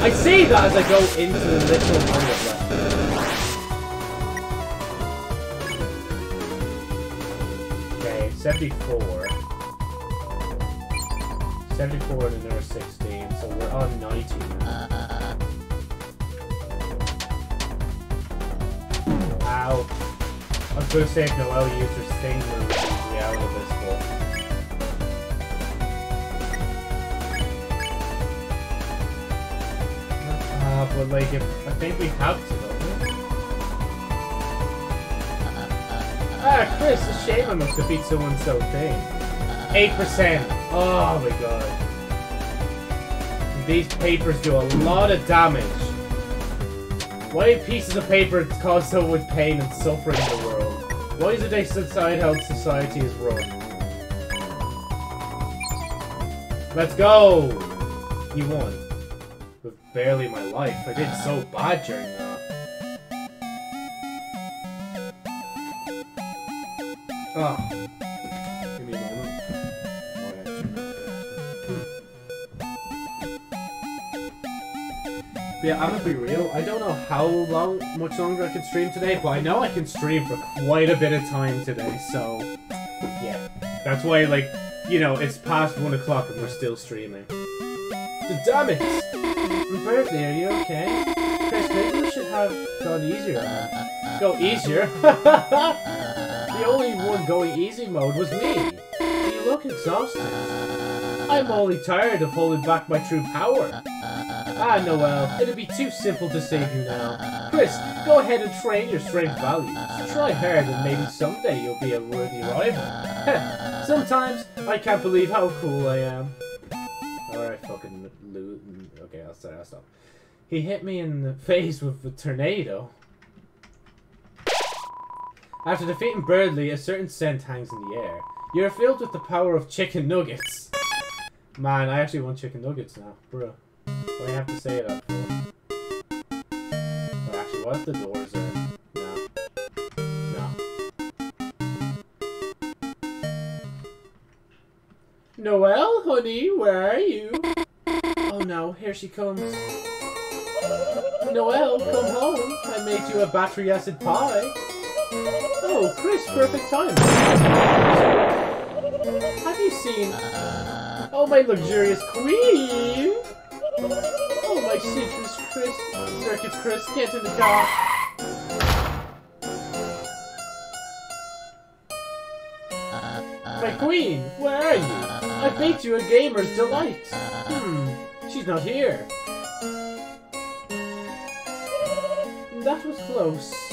I say that as I go into the little toilet 74. 74 and another 16, so we're on 90 now. Ow. I was gonna say if Noelle used her sting move, she'd be out of this, but... Uh, but like, if I think we have to, don't we? Ah, Kris, a shame I must defeat someone so thin. 8%! Oh my god. These papers do a lot of damage. Why do pieces of paper cause so much pain and suffering in the world? Why is it they decide how society is run? Let's go! You won With barely my life. I did so bad during that. Oh. Give me a moment. But yeah, I'm gonna be real. I don't know how long, much longer I can stream today, but I know I can stream for quite a bit of time today, so yeah. That's why, like, you know, it's past one o'clock and we're still streaming. Damn it! Berdly, are you okay? Kris, maybe we should have gone easier. Uh, uh, uh, Go easier? Only one going easy mode was me. You look exhausted. I'm only tired of holding back my true power. Ah, Noelle, it'd be too simple to save you now. Kris, go ahead and train your strength values. Try hard and maybe someday you'll be a worthy rival. Sometimes I can't believe how cool I am. Alright, fucking loot. Okay, I'll. I'll stop. He hit me in the face with a tornado. After defeating Berdly, a certain scent hangs in the air. You're filled with the power of chicken nuggets. Man, I actually want chicken nuggets now. Bro. What do you have to say that for? Actually, what if the doors are... Noelle, honey, where are you? Oh no, here she comes. Noelle, come home. I made you a battery acid pie. Oh, Kris, perfect time. Have you seen... Oh, my luxurious queen! Oh, my citrus Kris... Circuits Kris, get in the car! My queen, where are you? I baked you a gamer's delight. Hmm, she's not here. That was close.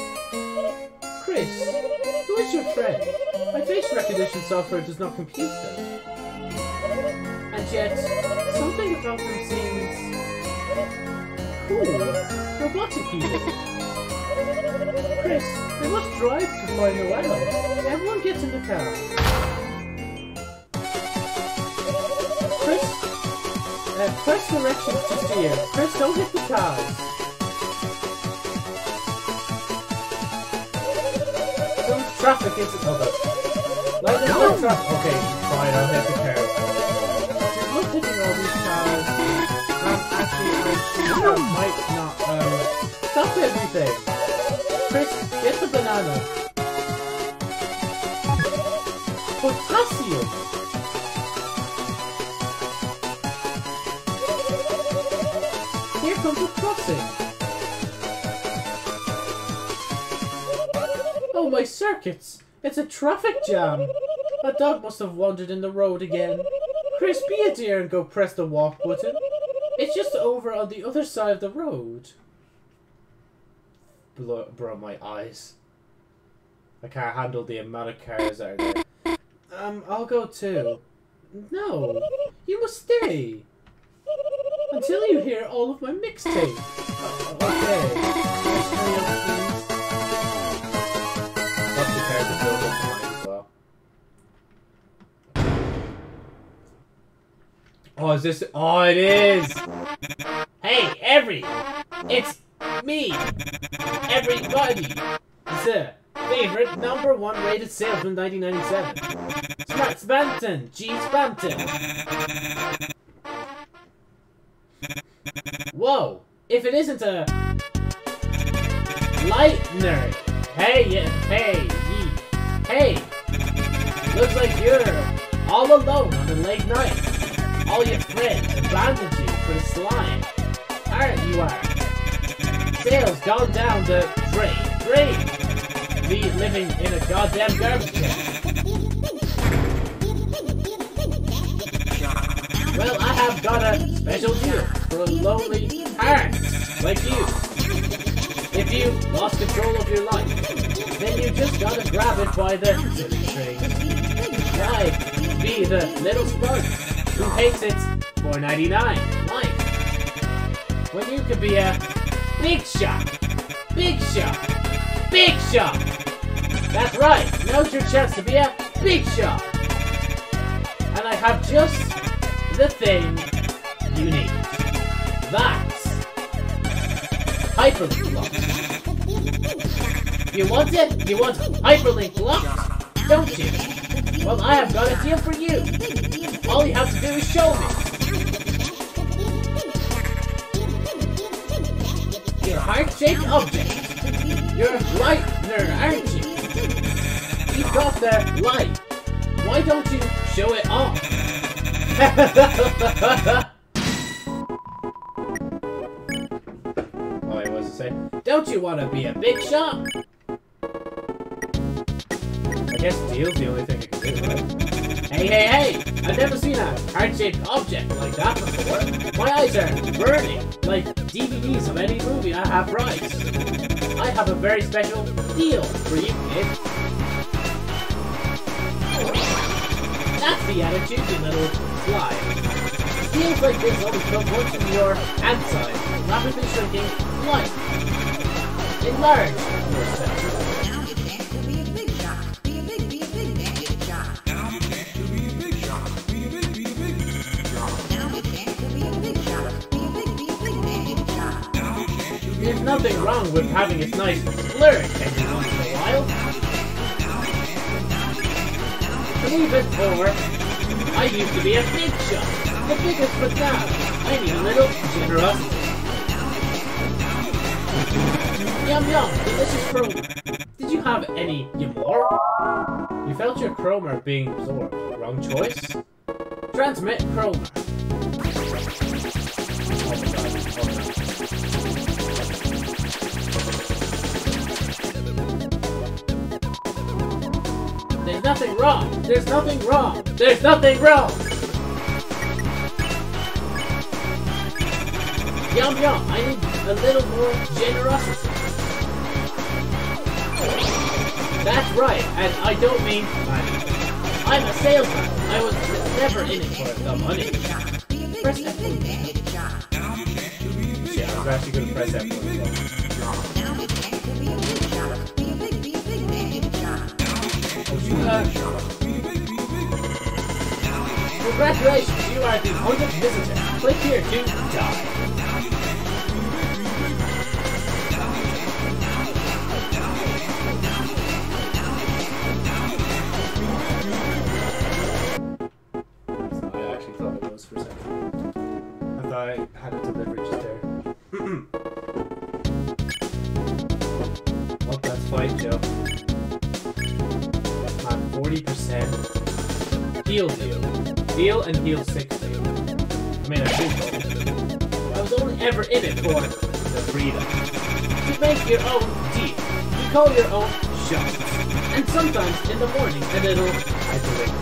Kris, who is your friend? My face recognition software does not compute them. And yet, something about them seems... cool. Robotic even. Kris, we must drive to find Noelle. Everyone gets in the car. Uh, press directions to steer. Kris, don't hit the cars. Traffic is... Hold up. Like there's no traffic. Okay, fine, I'll hit the. She's not hitting all these cars. Um, actually, uh, might not, um... Stop everything! Kris, get the banana. Potassium! Here comes a crossing! My circuits! It's a traffic jam! A dog must have wandered in the road again. Kris, be a dear and go press the walk button. It's just over on the other side of the road. Bro, bro my eyes. I can't handle the amount of cars out there. Um, I'll go too. No, you must stay. Until you hear all of my mixtape. Uh, okay. Oh, is this? Oh, it is! Hey, every! It's me! Everybody! It's The favorite number one rated salesman 1997. Smart Spamton! G. Spamton! Whoa! If it isn't a... Lightner! Hey, yeah, hey, ye, hey! Looks like you're all alone on a late night. All your friends abandoned you for slime. Aren't you are? Sales gone down the drain. Drain! Me living in a goddamn garbage can. Well, I have got a special deal for a lonely heart like you. If you lost control of your life, then you just gotta grab it by the string. Why be the little spark who hates it? 4.99 life? When you could be a big shot, big shot, big shot. That's right. Now's your chance to be a big shot. And I have just the thing you need. That's hyperlink block. You want it? You want hyperlink block? Don't you? Well, I have got a deal for you. All you have to do is show me. Your heart-shaped object. You're a lightner, aren't you? You've got the light. Why don't you show it off? oh, wait, what's it say? Don't you want to be a big shot? I guess deal's the only thing I can do, right? Hey, hey, hey! I've never seen a heart-shaped object like that before. My eyes are burning, like DVDs of any movie I have rights. I have a very special deal for you, kid. That's the attitude, you little fly. Deals like this always come once in your hand size, rapidly shrinking life. Enlarge yourself. Nothing wrong with having a nice flirt every once in a while. To Move it forward. I used to be a big shot. The biggest but now. I need a little generosity. Yum yum, delicious Kromer. Did you have any more? You felt your Kromer being absorbed. Wrong choice? Transmit Kromer. Oh, oh nothing wrong. There's nothing wrong. There's nothing wrong. Yum yum. I need a little more generosity. That's right, and I don't mean money. I'm a salesman. I was never in it for the money. Press F1. Yeah, I was actually going to press F1 as well. Congratulations, you are the 100th visitor. Click here to die. For the freedom. You make your own deal. You call your own shots. And sometimes in the morning a little hyperlink.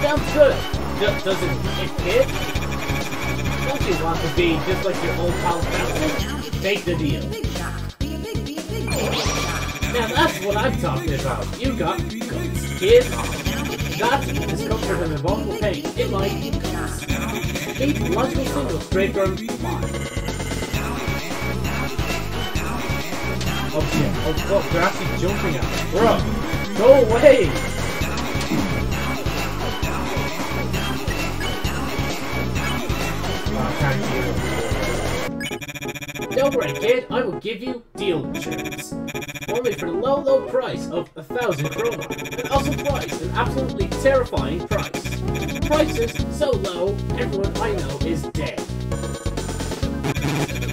Sounds good. Just doesn't it, kid? Don't you want to be just like your old pal Spamton? Take the deal. Now that's what I'm talking about. You got guts, kid. That is comfort and invulnerable pain in my. Eight logical singles straight from mine. Oh shit. Oh fuck, they're actually jumping at me. Bro, go away! Don't worry, kid. I will give you deal insurance. Only for the low, low price of a thousand Kromer. An awesome price, an absolutely terrifying price. Prices so low, everyone I know is dead.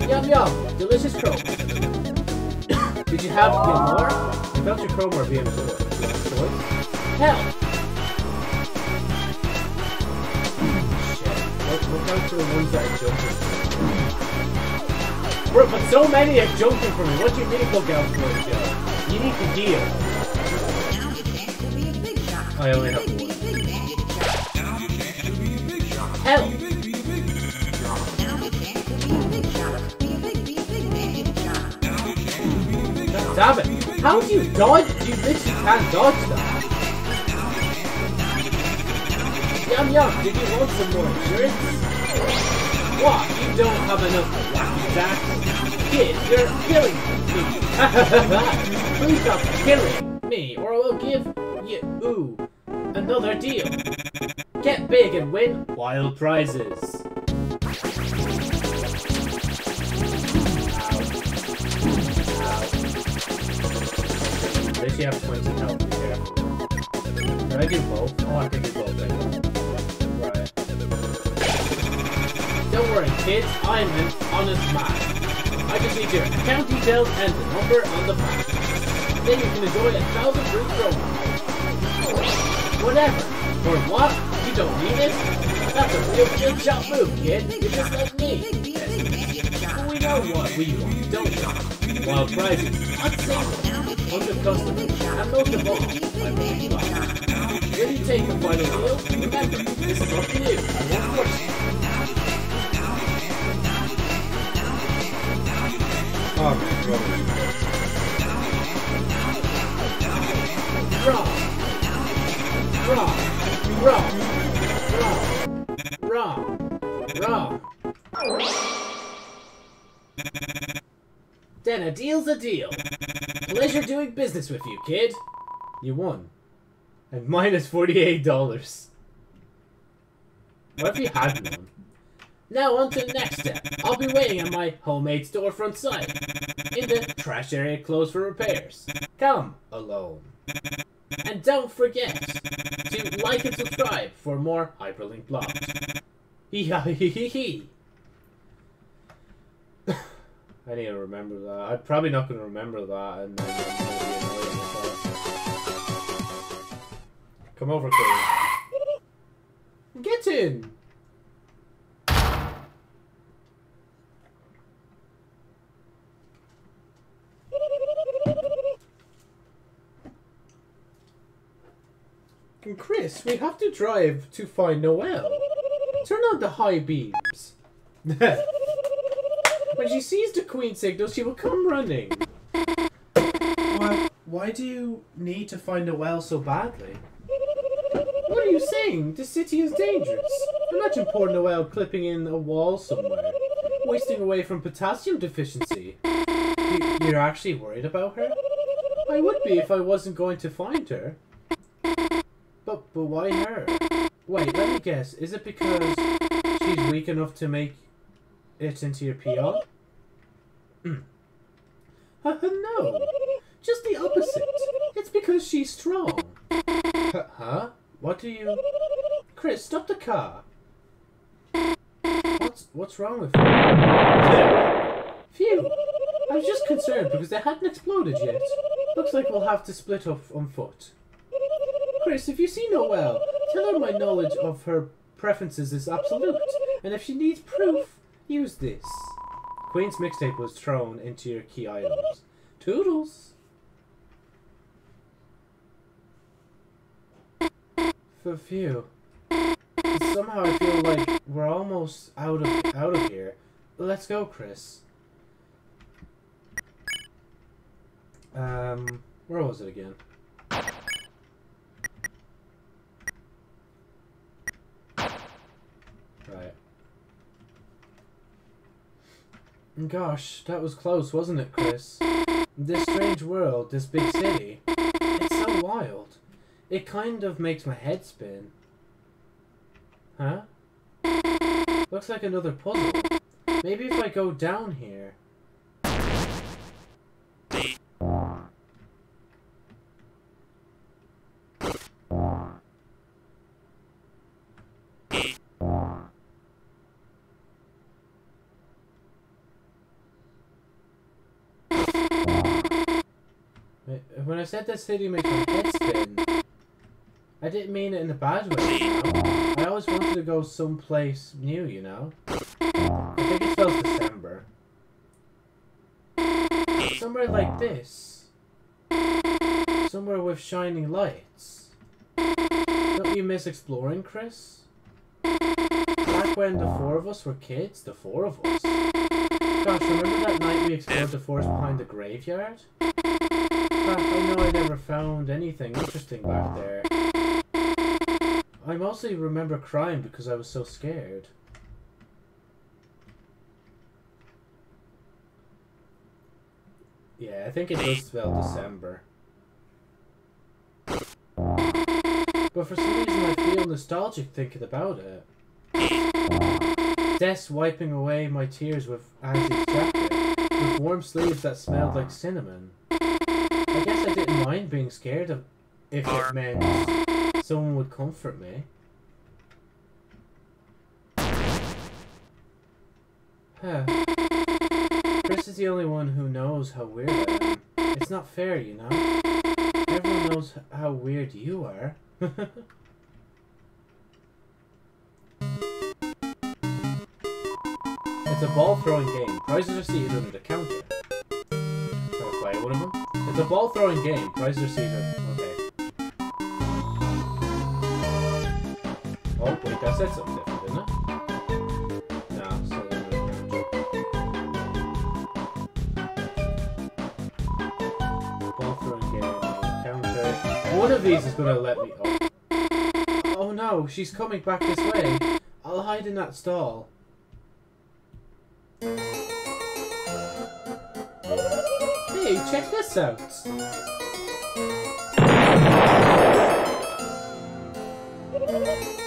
Yum yum, delicious Kromer. Did you have any more? I felt your Kromer being absorbed. Choice? Hell! Shit. Look, look out for the ones that are jumping. Bro, but so many are jumping for me. What do you mean look out for it, Joe? You need to deal. I only have one. Hell! It! How do you dodge? You literally can't dodge that. Yum yum, did you want some more insurance? What? You don't have enough wacky attacks? Kid, you're killing me! Please stop killing me, or I will give you ooh another deal. Get big and win wild prizes. They should have points of health, be careful. Did I do both? Oh, I can do both. Right. Don't worry, kids, I'm an honest man. I just need your account details and the number on the back. Then you can enjoy a thousand fruit promo. Whatever. For what? You don't need it? That's a real good shot move, kid. You're just like me. But we know what we want, don't we? Wild prizes, unstable, under Oh, Wrong. Wrong. Wrong. Wrong. Then a deal's a deal. Pleasure doing business with you, kid. You won. And minus $48. What if you had none? Now on to the next step. I'll be waiting at my homemade storefront site. In the trash area closed for repairs. Come alone. And don't forget to like and subscribe for more hyperlink blogs. Hee hee hee hee. I need to remember that. I'm probably not going to remember that, and then I'm going to be. Come over, Chloe. Get in! Kris, we have to drive to find Noelle. Turn on the high beams. when she sees the queen signal, she will come running. Why, why do you need to find a well so badly? What are you saying? The city is dangerous. Imagine poor Noelle clipping in a wall somewhere, wasting away from potassium deficiency. You, you're actually worried about her? I would be if I wasn't going to find her. But, but why her? Wait, let me guess. Is it because she's weak enough to make it into your PR? Mm. Uh, no. Just the opposite. It's because she's strong. Huh? What do you... Kris, stop the car. What's, what's wrong with you? Phew. I was just concerned because they hadn't exploded yet. Looks like we'll have to split up on foot. Kris, if you see Noelle, tell her my knowledge of her preferences is absolute, and if she needs proof, use this. Queen's mixtape was thrown into your key items. Toodles! For few. Somehow I feel like we're almost out of out of here. Let's go, Kris. Um, where was it again? Right. Gosh, that was close, wasn't it, Kris? This strange world, this big city. It's so wild. It kind of makes my head spin. Huh? Looks like another puzzle. Maybe if I go down here. Said the city makes my head spin, I didn't mean it in a bad way, you know? I always wanted to go someplace new, you know? I think it spells December. Somewhere like this. Somewhere with shining lights. Don't you miss exploring, Kris? Back when the four of us were kids, the four of us. Gosh, remember that night we explored the forest behind the graveyard? I never found anything interesting back there. I mostly remember crying because I was so scared. Yeah, I think it does spell December. But for some reason I feel nostalgic thinking about it. Dess wiping away my tears with Angie's jacket, with warm sleeves that smelled like cinnamon. Mind being scared of if it meant someone would comfort me. Huh. Kris is the only one who knows how weird I am. It's not fair, you know? Everyone knows how weird you are. it's a ball throwing game. Prizes are seated under the counter. I play one of them? It's a ball throwing game. Prizes are seated. Okay. Oh, wait, that said something different, didn't game. One of these is gonna let me. Oh. oh no, she's coming back this way. I'll hide in that stall. Hey, check this out.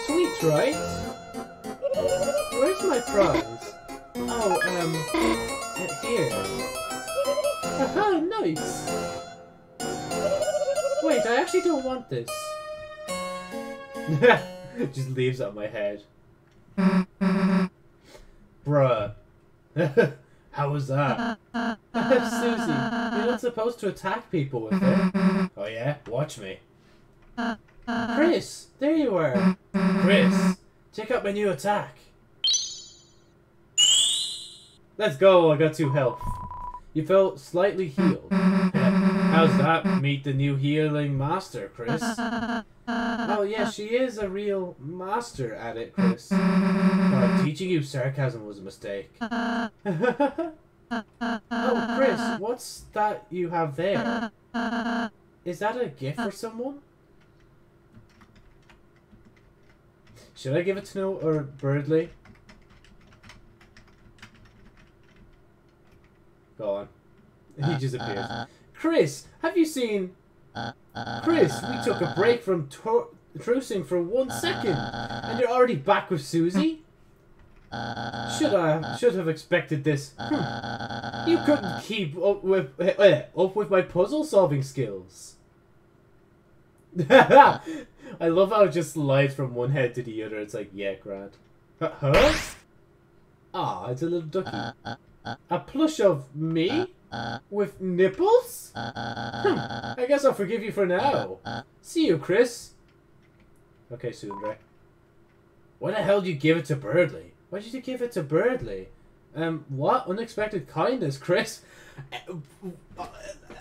Sweet, right? Where's my prize? Oh, um, here. Haha, nice! Wait, I actually don't want this. Just leaves out my head. Bruh. How was that? Susie, you're not supposed to attack people with it. Oh yeah? Watch me. Kris, there you are. Kris, check out my new attack. Let's go, I got two health. You felt slightly healed. How's that? Meet the new healing master, Kris. Oh yeah, she is a real master at it, Kris. Uh, teaching you sarcasm was a mistake. oh, Kris, what's that you have there? Is that a gift for someone? Should I give it to No or Berdly? Go on. He just appears. Kris, have you seen... Uh, Kris, we took a break uh, from trucing for one second, and you're already back with Susie? Should I should have expected this. Uh, hmm. You couldn't keep up with uh, up with my puzzle solving skills. I love how it just slides from one head to the other. It's like, yeah, Grant. Huh? Ah, it's a little ducky. A plush of me? With nipples? Hmm, I guess I'll forgive you for now. See you, Kris. Okay, Sundre. Why the hell did you give it to Berdly? Why did you give it to Berdly? Um, what? Unexpected kindness, Kris?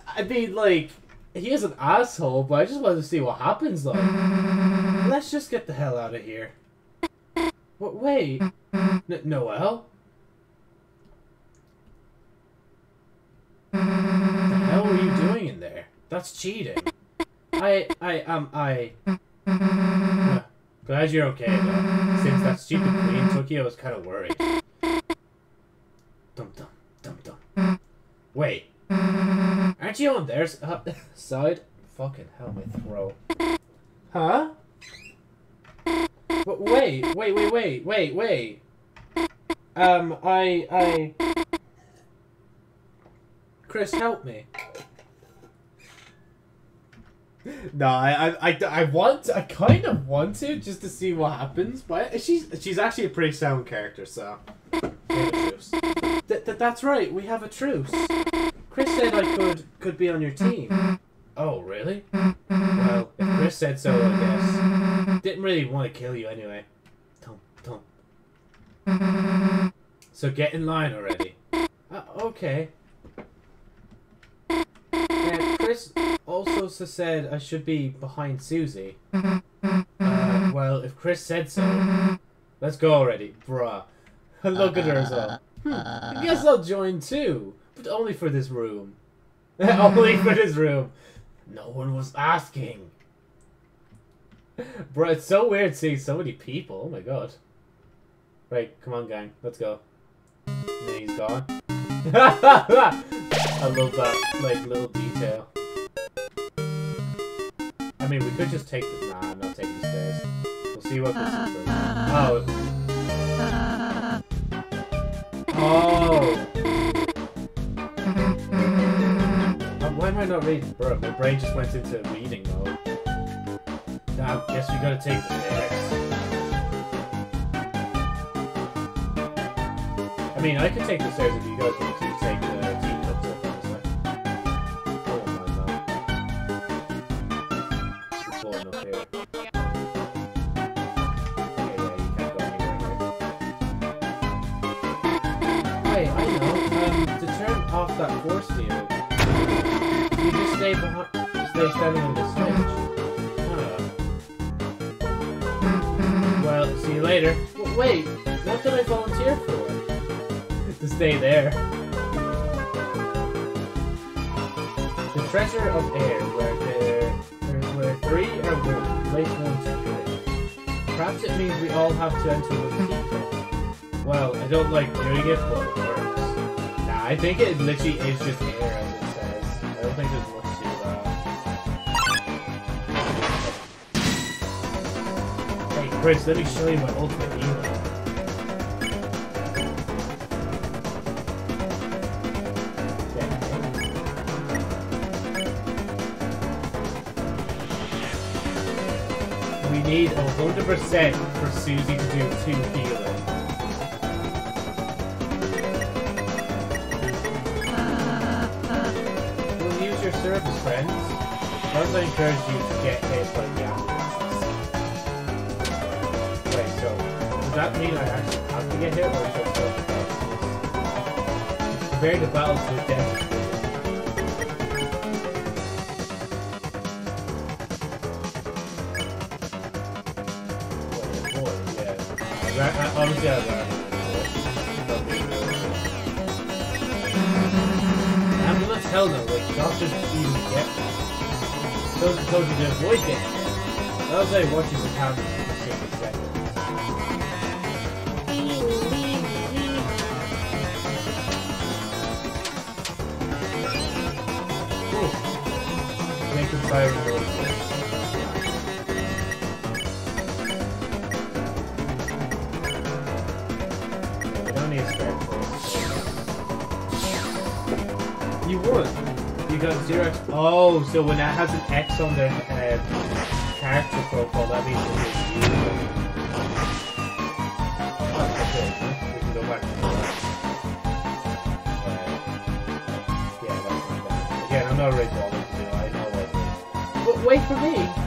I mean, like, he is an asshole, but I just wanted to see what happens, though. Let's just get the hell out of here. What? Wait. N Noelle? What the hell were you doing in there? That's cheating. I, I, um, I... Uh, glad you're okay, though. Since that stupid queen took you, I was kind of worried. Dum dum, dum dum. Wait. Aren't you on their uh, side? Fucking hell, my throat. Huh? But wait, wait, wait, wait, wait, wait. Um, I, I... Kris, help me. No, I, I, I, I want, I kind of want to just to see what happens, but she's, she's actually a pretty sound character, so. Th th that's right, we have a truce. Kris said I could, could be on your team. Oh, really? Well, if Kris said so, I guess. Didn't really want to kill you anyway. Don't, don't. So get in line already. Uh, okay. Kris also said I should be behind Susie. Uh, well, if Kris said so, let's go already, bruh. Look at her as well. Hmm, I guess I'll join too, but only for this room. only for this room. No one was asking. Bro, it's so weird seeing so many people. Oh my god. Right, come on, gang. Let's go. And he's gone. I love that, like, little detail. I mean, we could just take the... Nah, I'm not taking the stairs. We'll see what this is. Oh. Oh! why am I not reading? Bro, my brain just went into reading mode. Now, I guess we gotta take the stairs. I mean, I could take the stairs if you guys want to later. W wait, what did I volunteer for? to stay there. The treasure of air, where there, where three are one, late one to Perhaps it means we all have to enter with people. Well, I don't like doing it, but it works. Nah, I think it literally is just air, that. Let me show you my ultimate email. We need 100% for Susie to do two healing. We'll use your service, friends. As I encourage you to get get hit Prepare the battle to death. obviously have Ambulance? Hell no, like, doctors even get Those are told you to avoid it. I was like watching the camera I don't need a Spyro. You would. You Because Xerox. Oh, so when that has an X on their uh, um, character profile, that means it's oh, okay. We can go back to that. Uh, yeah, that's not bad. Again, I'm not a red rich Wait for me.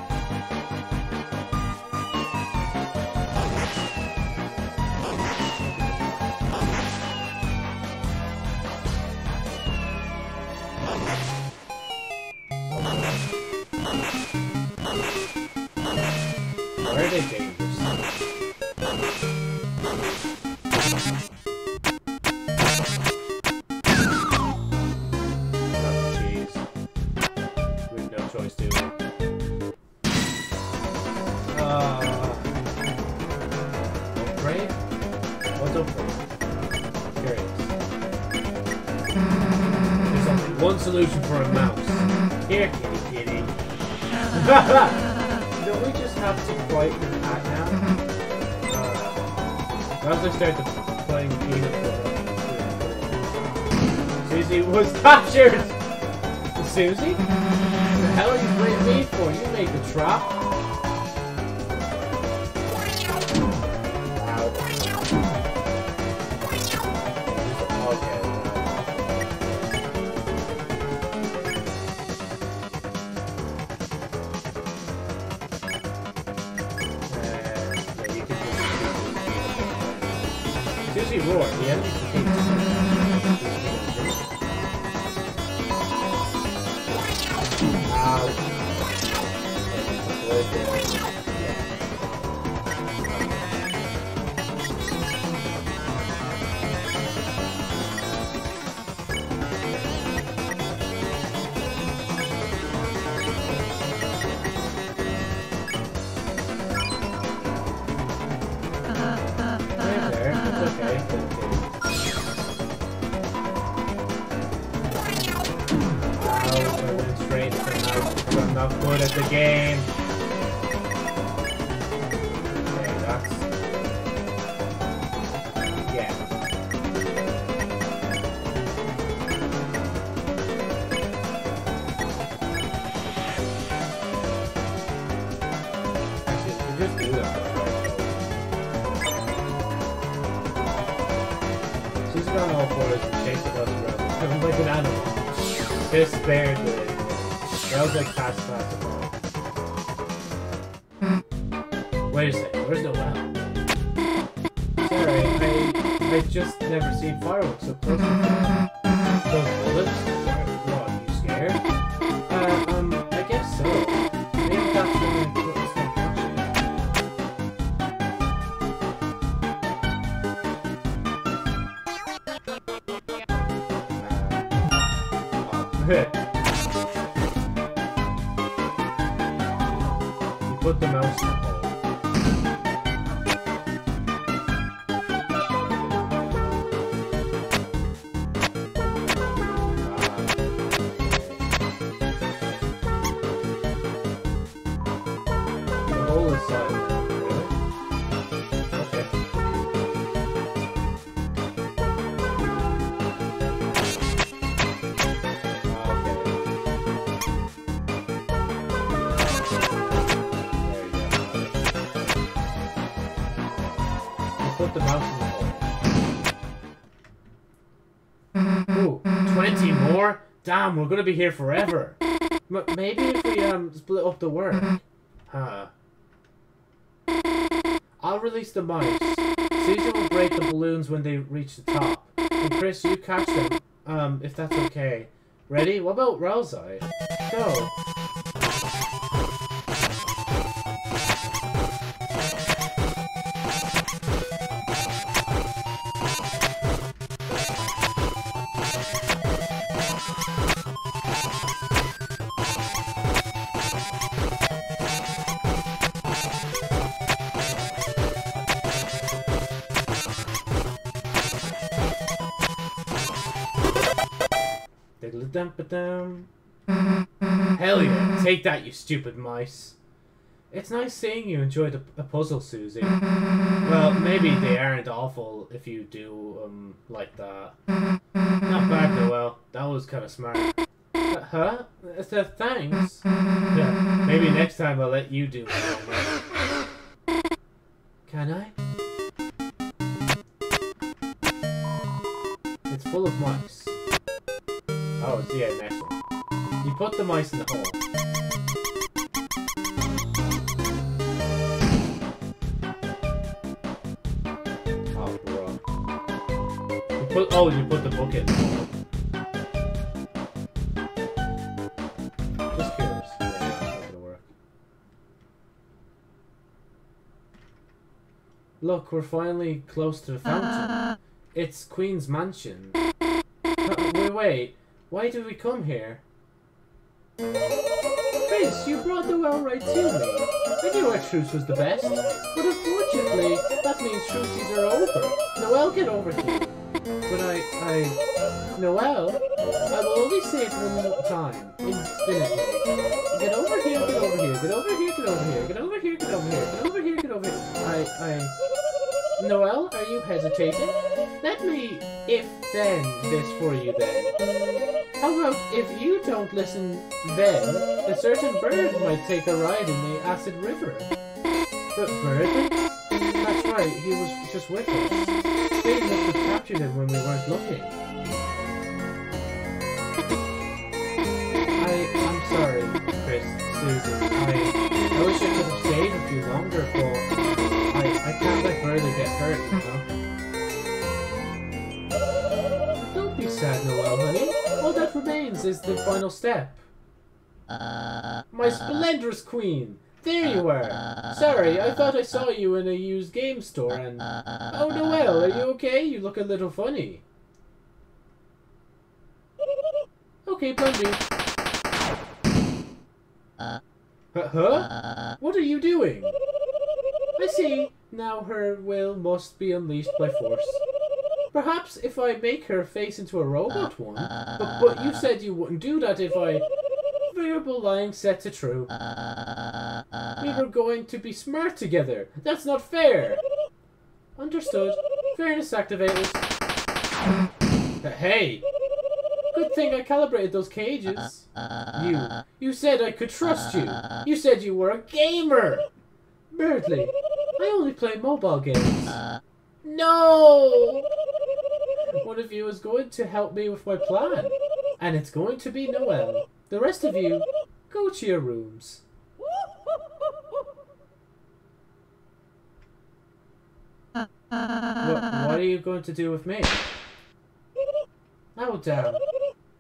Wait a second, where's Noelle? Sorry, I I've just never seen fireworks so close. Those bullets? Damn, we're gonna be here forever. M maybe if we um split up the work. Huh. I'll release the mice. Caesar will break the balloons when they reach the top. And Kris, you catch them, um, if that's okay. Ready? What about Ralsei? Go. Hell yeah, take that, you stupid mice. It's nice seeing you enjoyed a, a puzzle, Susie. Well, maybe they aren't awful if you do um like that. Not bad, Noelle. That was kind of smart. Uh, huh? Uh, th- thanks. Yeah, maybe next time I'll let you do homework. Can I? It's full of mice. Oh, it's yeah, next one. You put the mice in the hole. Oh, bro. You put, oh, you put the book in. Just curious. Yeah, that's gonna work. Look, we're finally close to the fountain. It's Queen's Mansion. Uh, wait, wait. Why did we come here? Kris, you brought the well right to me. I knew our truce was the best. But unfortunately, that means truces are over. Noelle, get over here. But I, I... Noelle? I will only say it one more time. Infinitely. Get over here, get over here, get over here, get over here, get over here, get over here, get over here, get over here. I, I... Noelle, are you hesitating? Let me if then this for you then. How about if you don't listen then, a certain bird might take a ride in the acid river. But bird? That's right, he was just with us. They must have captured him when we weren't looking. I I'm sorry, Kris, Susan. I I wish I could have stayed a few longer, but I I can't let Berdly get hurt, sad, Noelle, honey. All that remains is the final step. Uh, My uh, splendorous queen! There uh, you are! Sorry, I thought I saw you in a used game store and... Oh, Noelle, are you okay? You look a little funny. Okay, plan B. Huh? huh? What are you doing? I see. Now her will must be unleashed by force. Perhaps if I make her face into a robot uh, one. Uh, but, but you said you wouldn't do that if I... Variable lying set to true. Uh, we were going to be smart together. That's not fair. Understood. Fairness activated. Hey! Good thing I calibrated those cages. You. You said I could trust you. You said you were a gamer. Berdly, I only play mobile games. No! One of you is going to help me with my plan. And it's going to be Noelle. The rest of you, go to your rooms. What, what are you going to do with me? Oh, damn.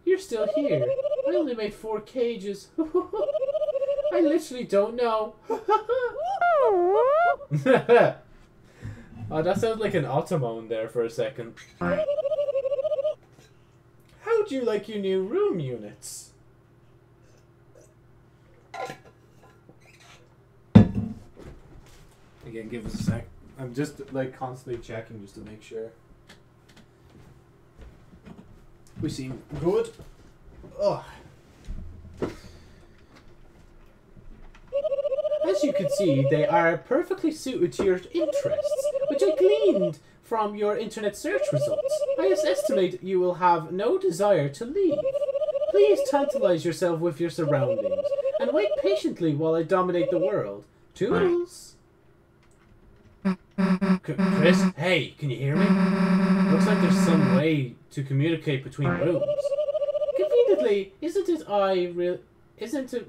You're still here. I only made four cages. I literally don't know. oh, that sounds like an Ottomon there for a second. How'd you like your new room units? Again, give us a sec. I'm just like constantly checking just to make sure. We seem good. Ugh. As you can see, they are perfectly suited to your interests, which I gleaned from your internet search results. I estimate you will have no desire to leave. Please tantalize yourself with your surroundings, and wait patiently while I dominate the world. Toodles! Kris, hey, can you hear me? Looks like there's some way to communicate between rooms. Conveniently, isn't it I real? Isn't it?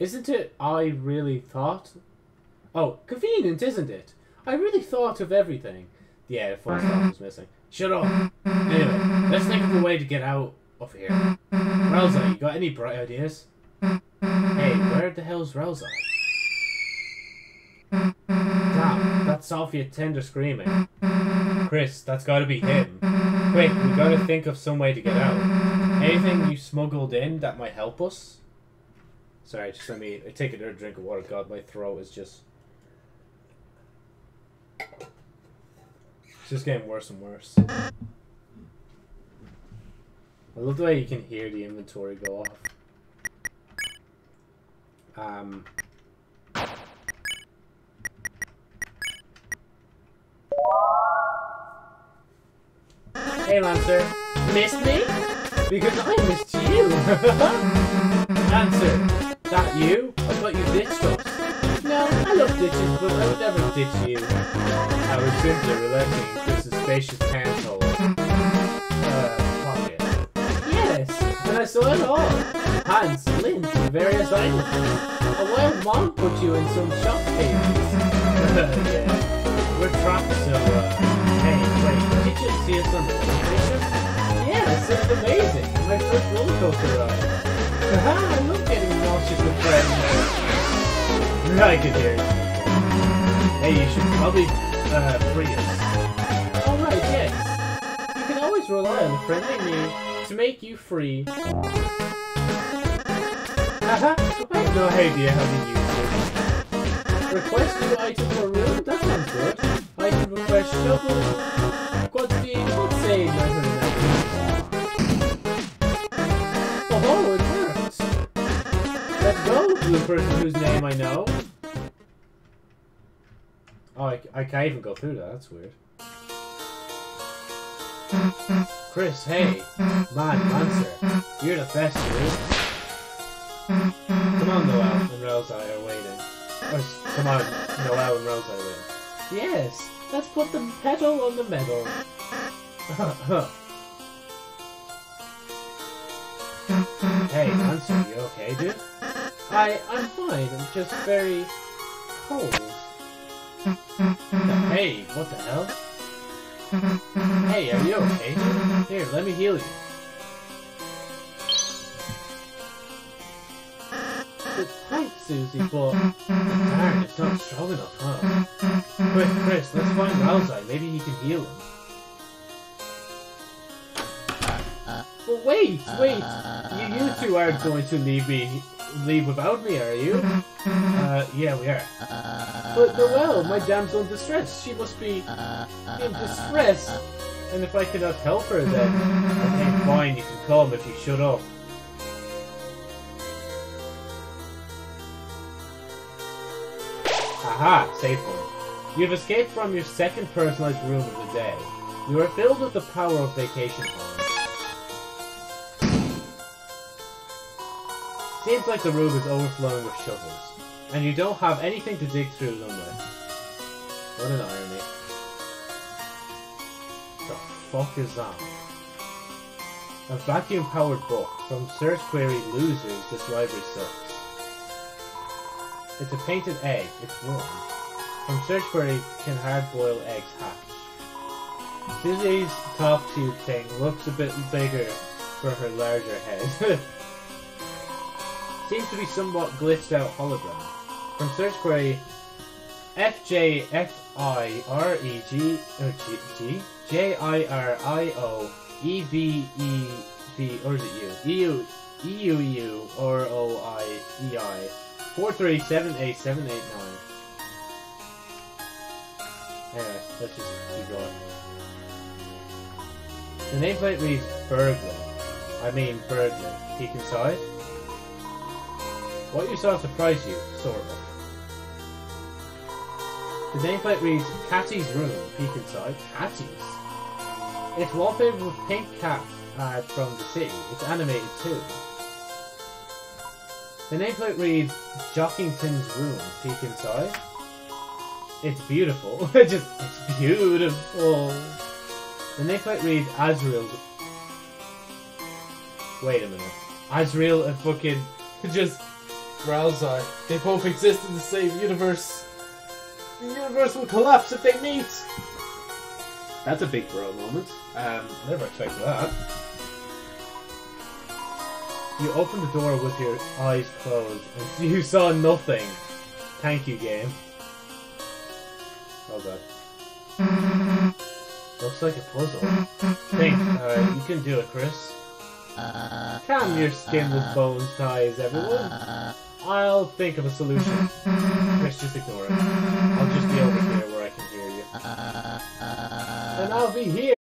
Isn't it I really thought? Oh, convenient, isn't it? I really thought of everything. Yeah, the stop was missing. Shut up. Anyway, let's think of a way to get out of here. Ralsei, you got any bright ideas? Hey, where the hell's Ralsei? Damn, that's Sophia Tender screaming. Kris, that's gotta be him. Quick, we gotta think of some way to get out. Anything you smuggled in that might help us? Sorry, just let me I take another drink of water. God, my throat is just. It's just getting worse and worse. I love the way you can hear the inventory go off. Um, Hey, Lancer. Missed me? Because I missed you. Lancer, that you? I thought you ditched us. Love ditches, but I would never ditch you. I was simply relaxing in Kris's spacious pants Uh, pocket. Yes, and I saw it all. Hands, lint, and various items. A wild mom put you in some shop cases. yeah. We're trapped, so, uh, hey, wait, did you see us on the? Yes, it was amazing. My first roller coaster ride. Haha, I love getting nauseous with friends. I could hear it. Hey, you should probably, uh, free us. Alright, yes. You can always rely on a friendly me to make you free. Haha, I have no idea how to use it. Request new item for room? That sounds good. I can request shovel. What's the, let's say 990. Go, blue person whose name I know. Oh, I, I can't even go through that. That's weird. Kris, hey. Man, Lancer. You're the best, dude. Come on, Noelle and Rosa are waiting. Or, come on, Noelle and Rosa are waiting. Yes, let's put the pedal on the metal. hey, Lancer, you okay, dude? I, I'm fine. I'm just very cold. Hey, what the hell? Hey, are you okay. Here, let me heal you. Thanks, Susie, but darn, it's not strong enough, huh? Quick, Kris, let's find Ralsei. Maybe he can heal him. But wait, wait! You, you two aren't going to leave me, leave without me, are you? Uh, yeah, we are. But Noelle, my damsel in distress, she must be in distress. And if I cannot help her, then okay, fine, you can come if you shut up. Aha, safe one. You have escaped from your second personalized room of the day. You are filled with the power of vacation home. Seems like the room is overflowing with shovels, and you don't have anything to dig through them with. What an irony. The fuck is that? A vacuum-powered book from Search Query Losers, this library sucks. It's a painted egg. It's warm. From Search Query, can hard-boiled eggs hatch? Susie's top tube thing looks a bit bigger for her larger head. Seems to be somewhat glitched out hologram. From Search Query, FJFIREG or uh, G, G J-I-R-I-O E-V-E-V or is it U? E-U E-U-U or O-I-E-I Four three seven eight seven eight nine. Anyway, let's just keep going. The nameplate reads burglar. I mean burglar. Peek inside. What you saw surprised you, sort of. The nameplate reads Catti's room. Peek inside. Catti's. It's wallpaper with pink cat uh, from the city. It's animated too. The nameplate reads Jockington's room. Peek inside. It's beautiful. Just, it's beautiful. The nameplate reads Asriel's. Wait a minute. Azrael and fucking just Ralsei. They both exist in the same universe. The universe will collapse if they meet. That's a big bro moment. Um, I never expected that. You opened the door with your eyes closed, and you saw nothing. Thank you, game. Well done. Looks like a puzzle. Think, uh, you can do it, Kris. Calm your skin with bones ties, everyone. I'll think of a solution. Kris, just ignore it. I'll just be over here where I can hear you. Uh, uh, and I'll be here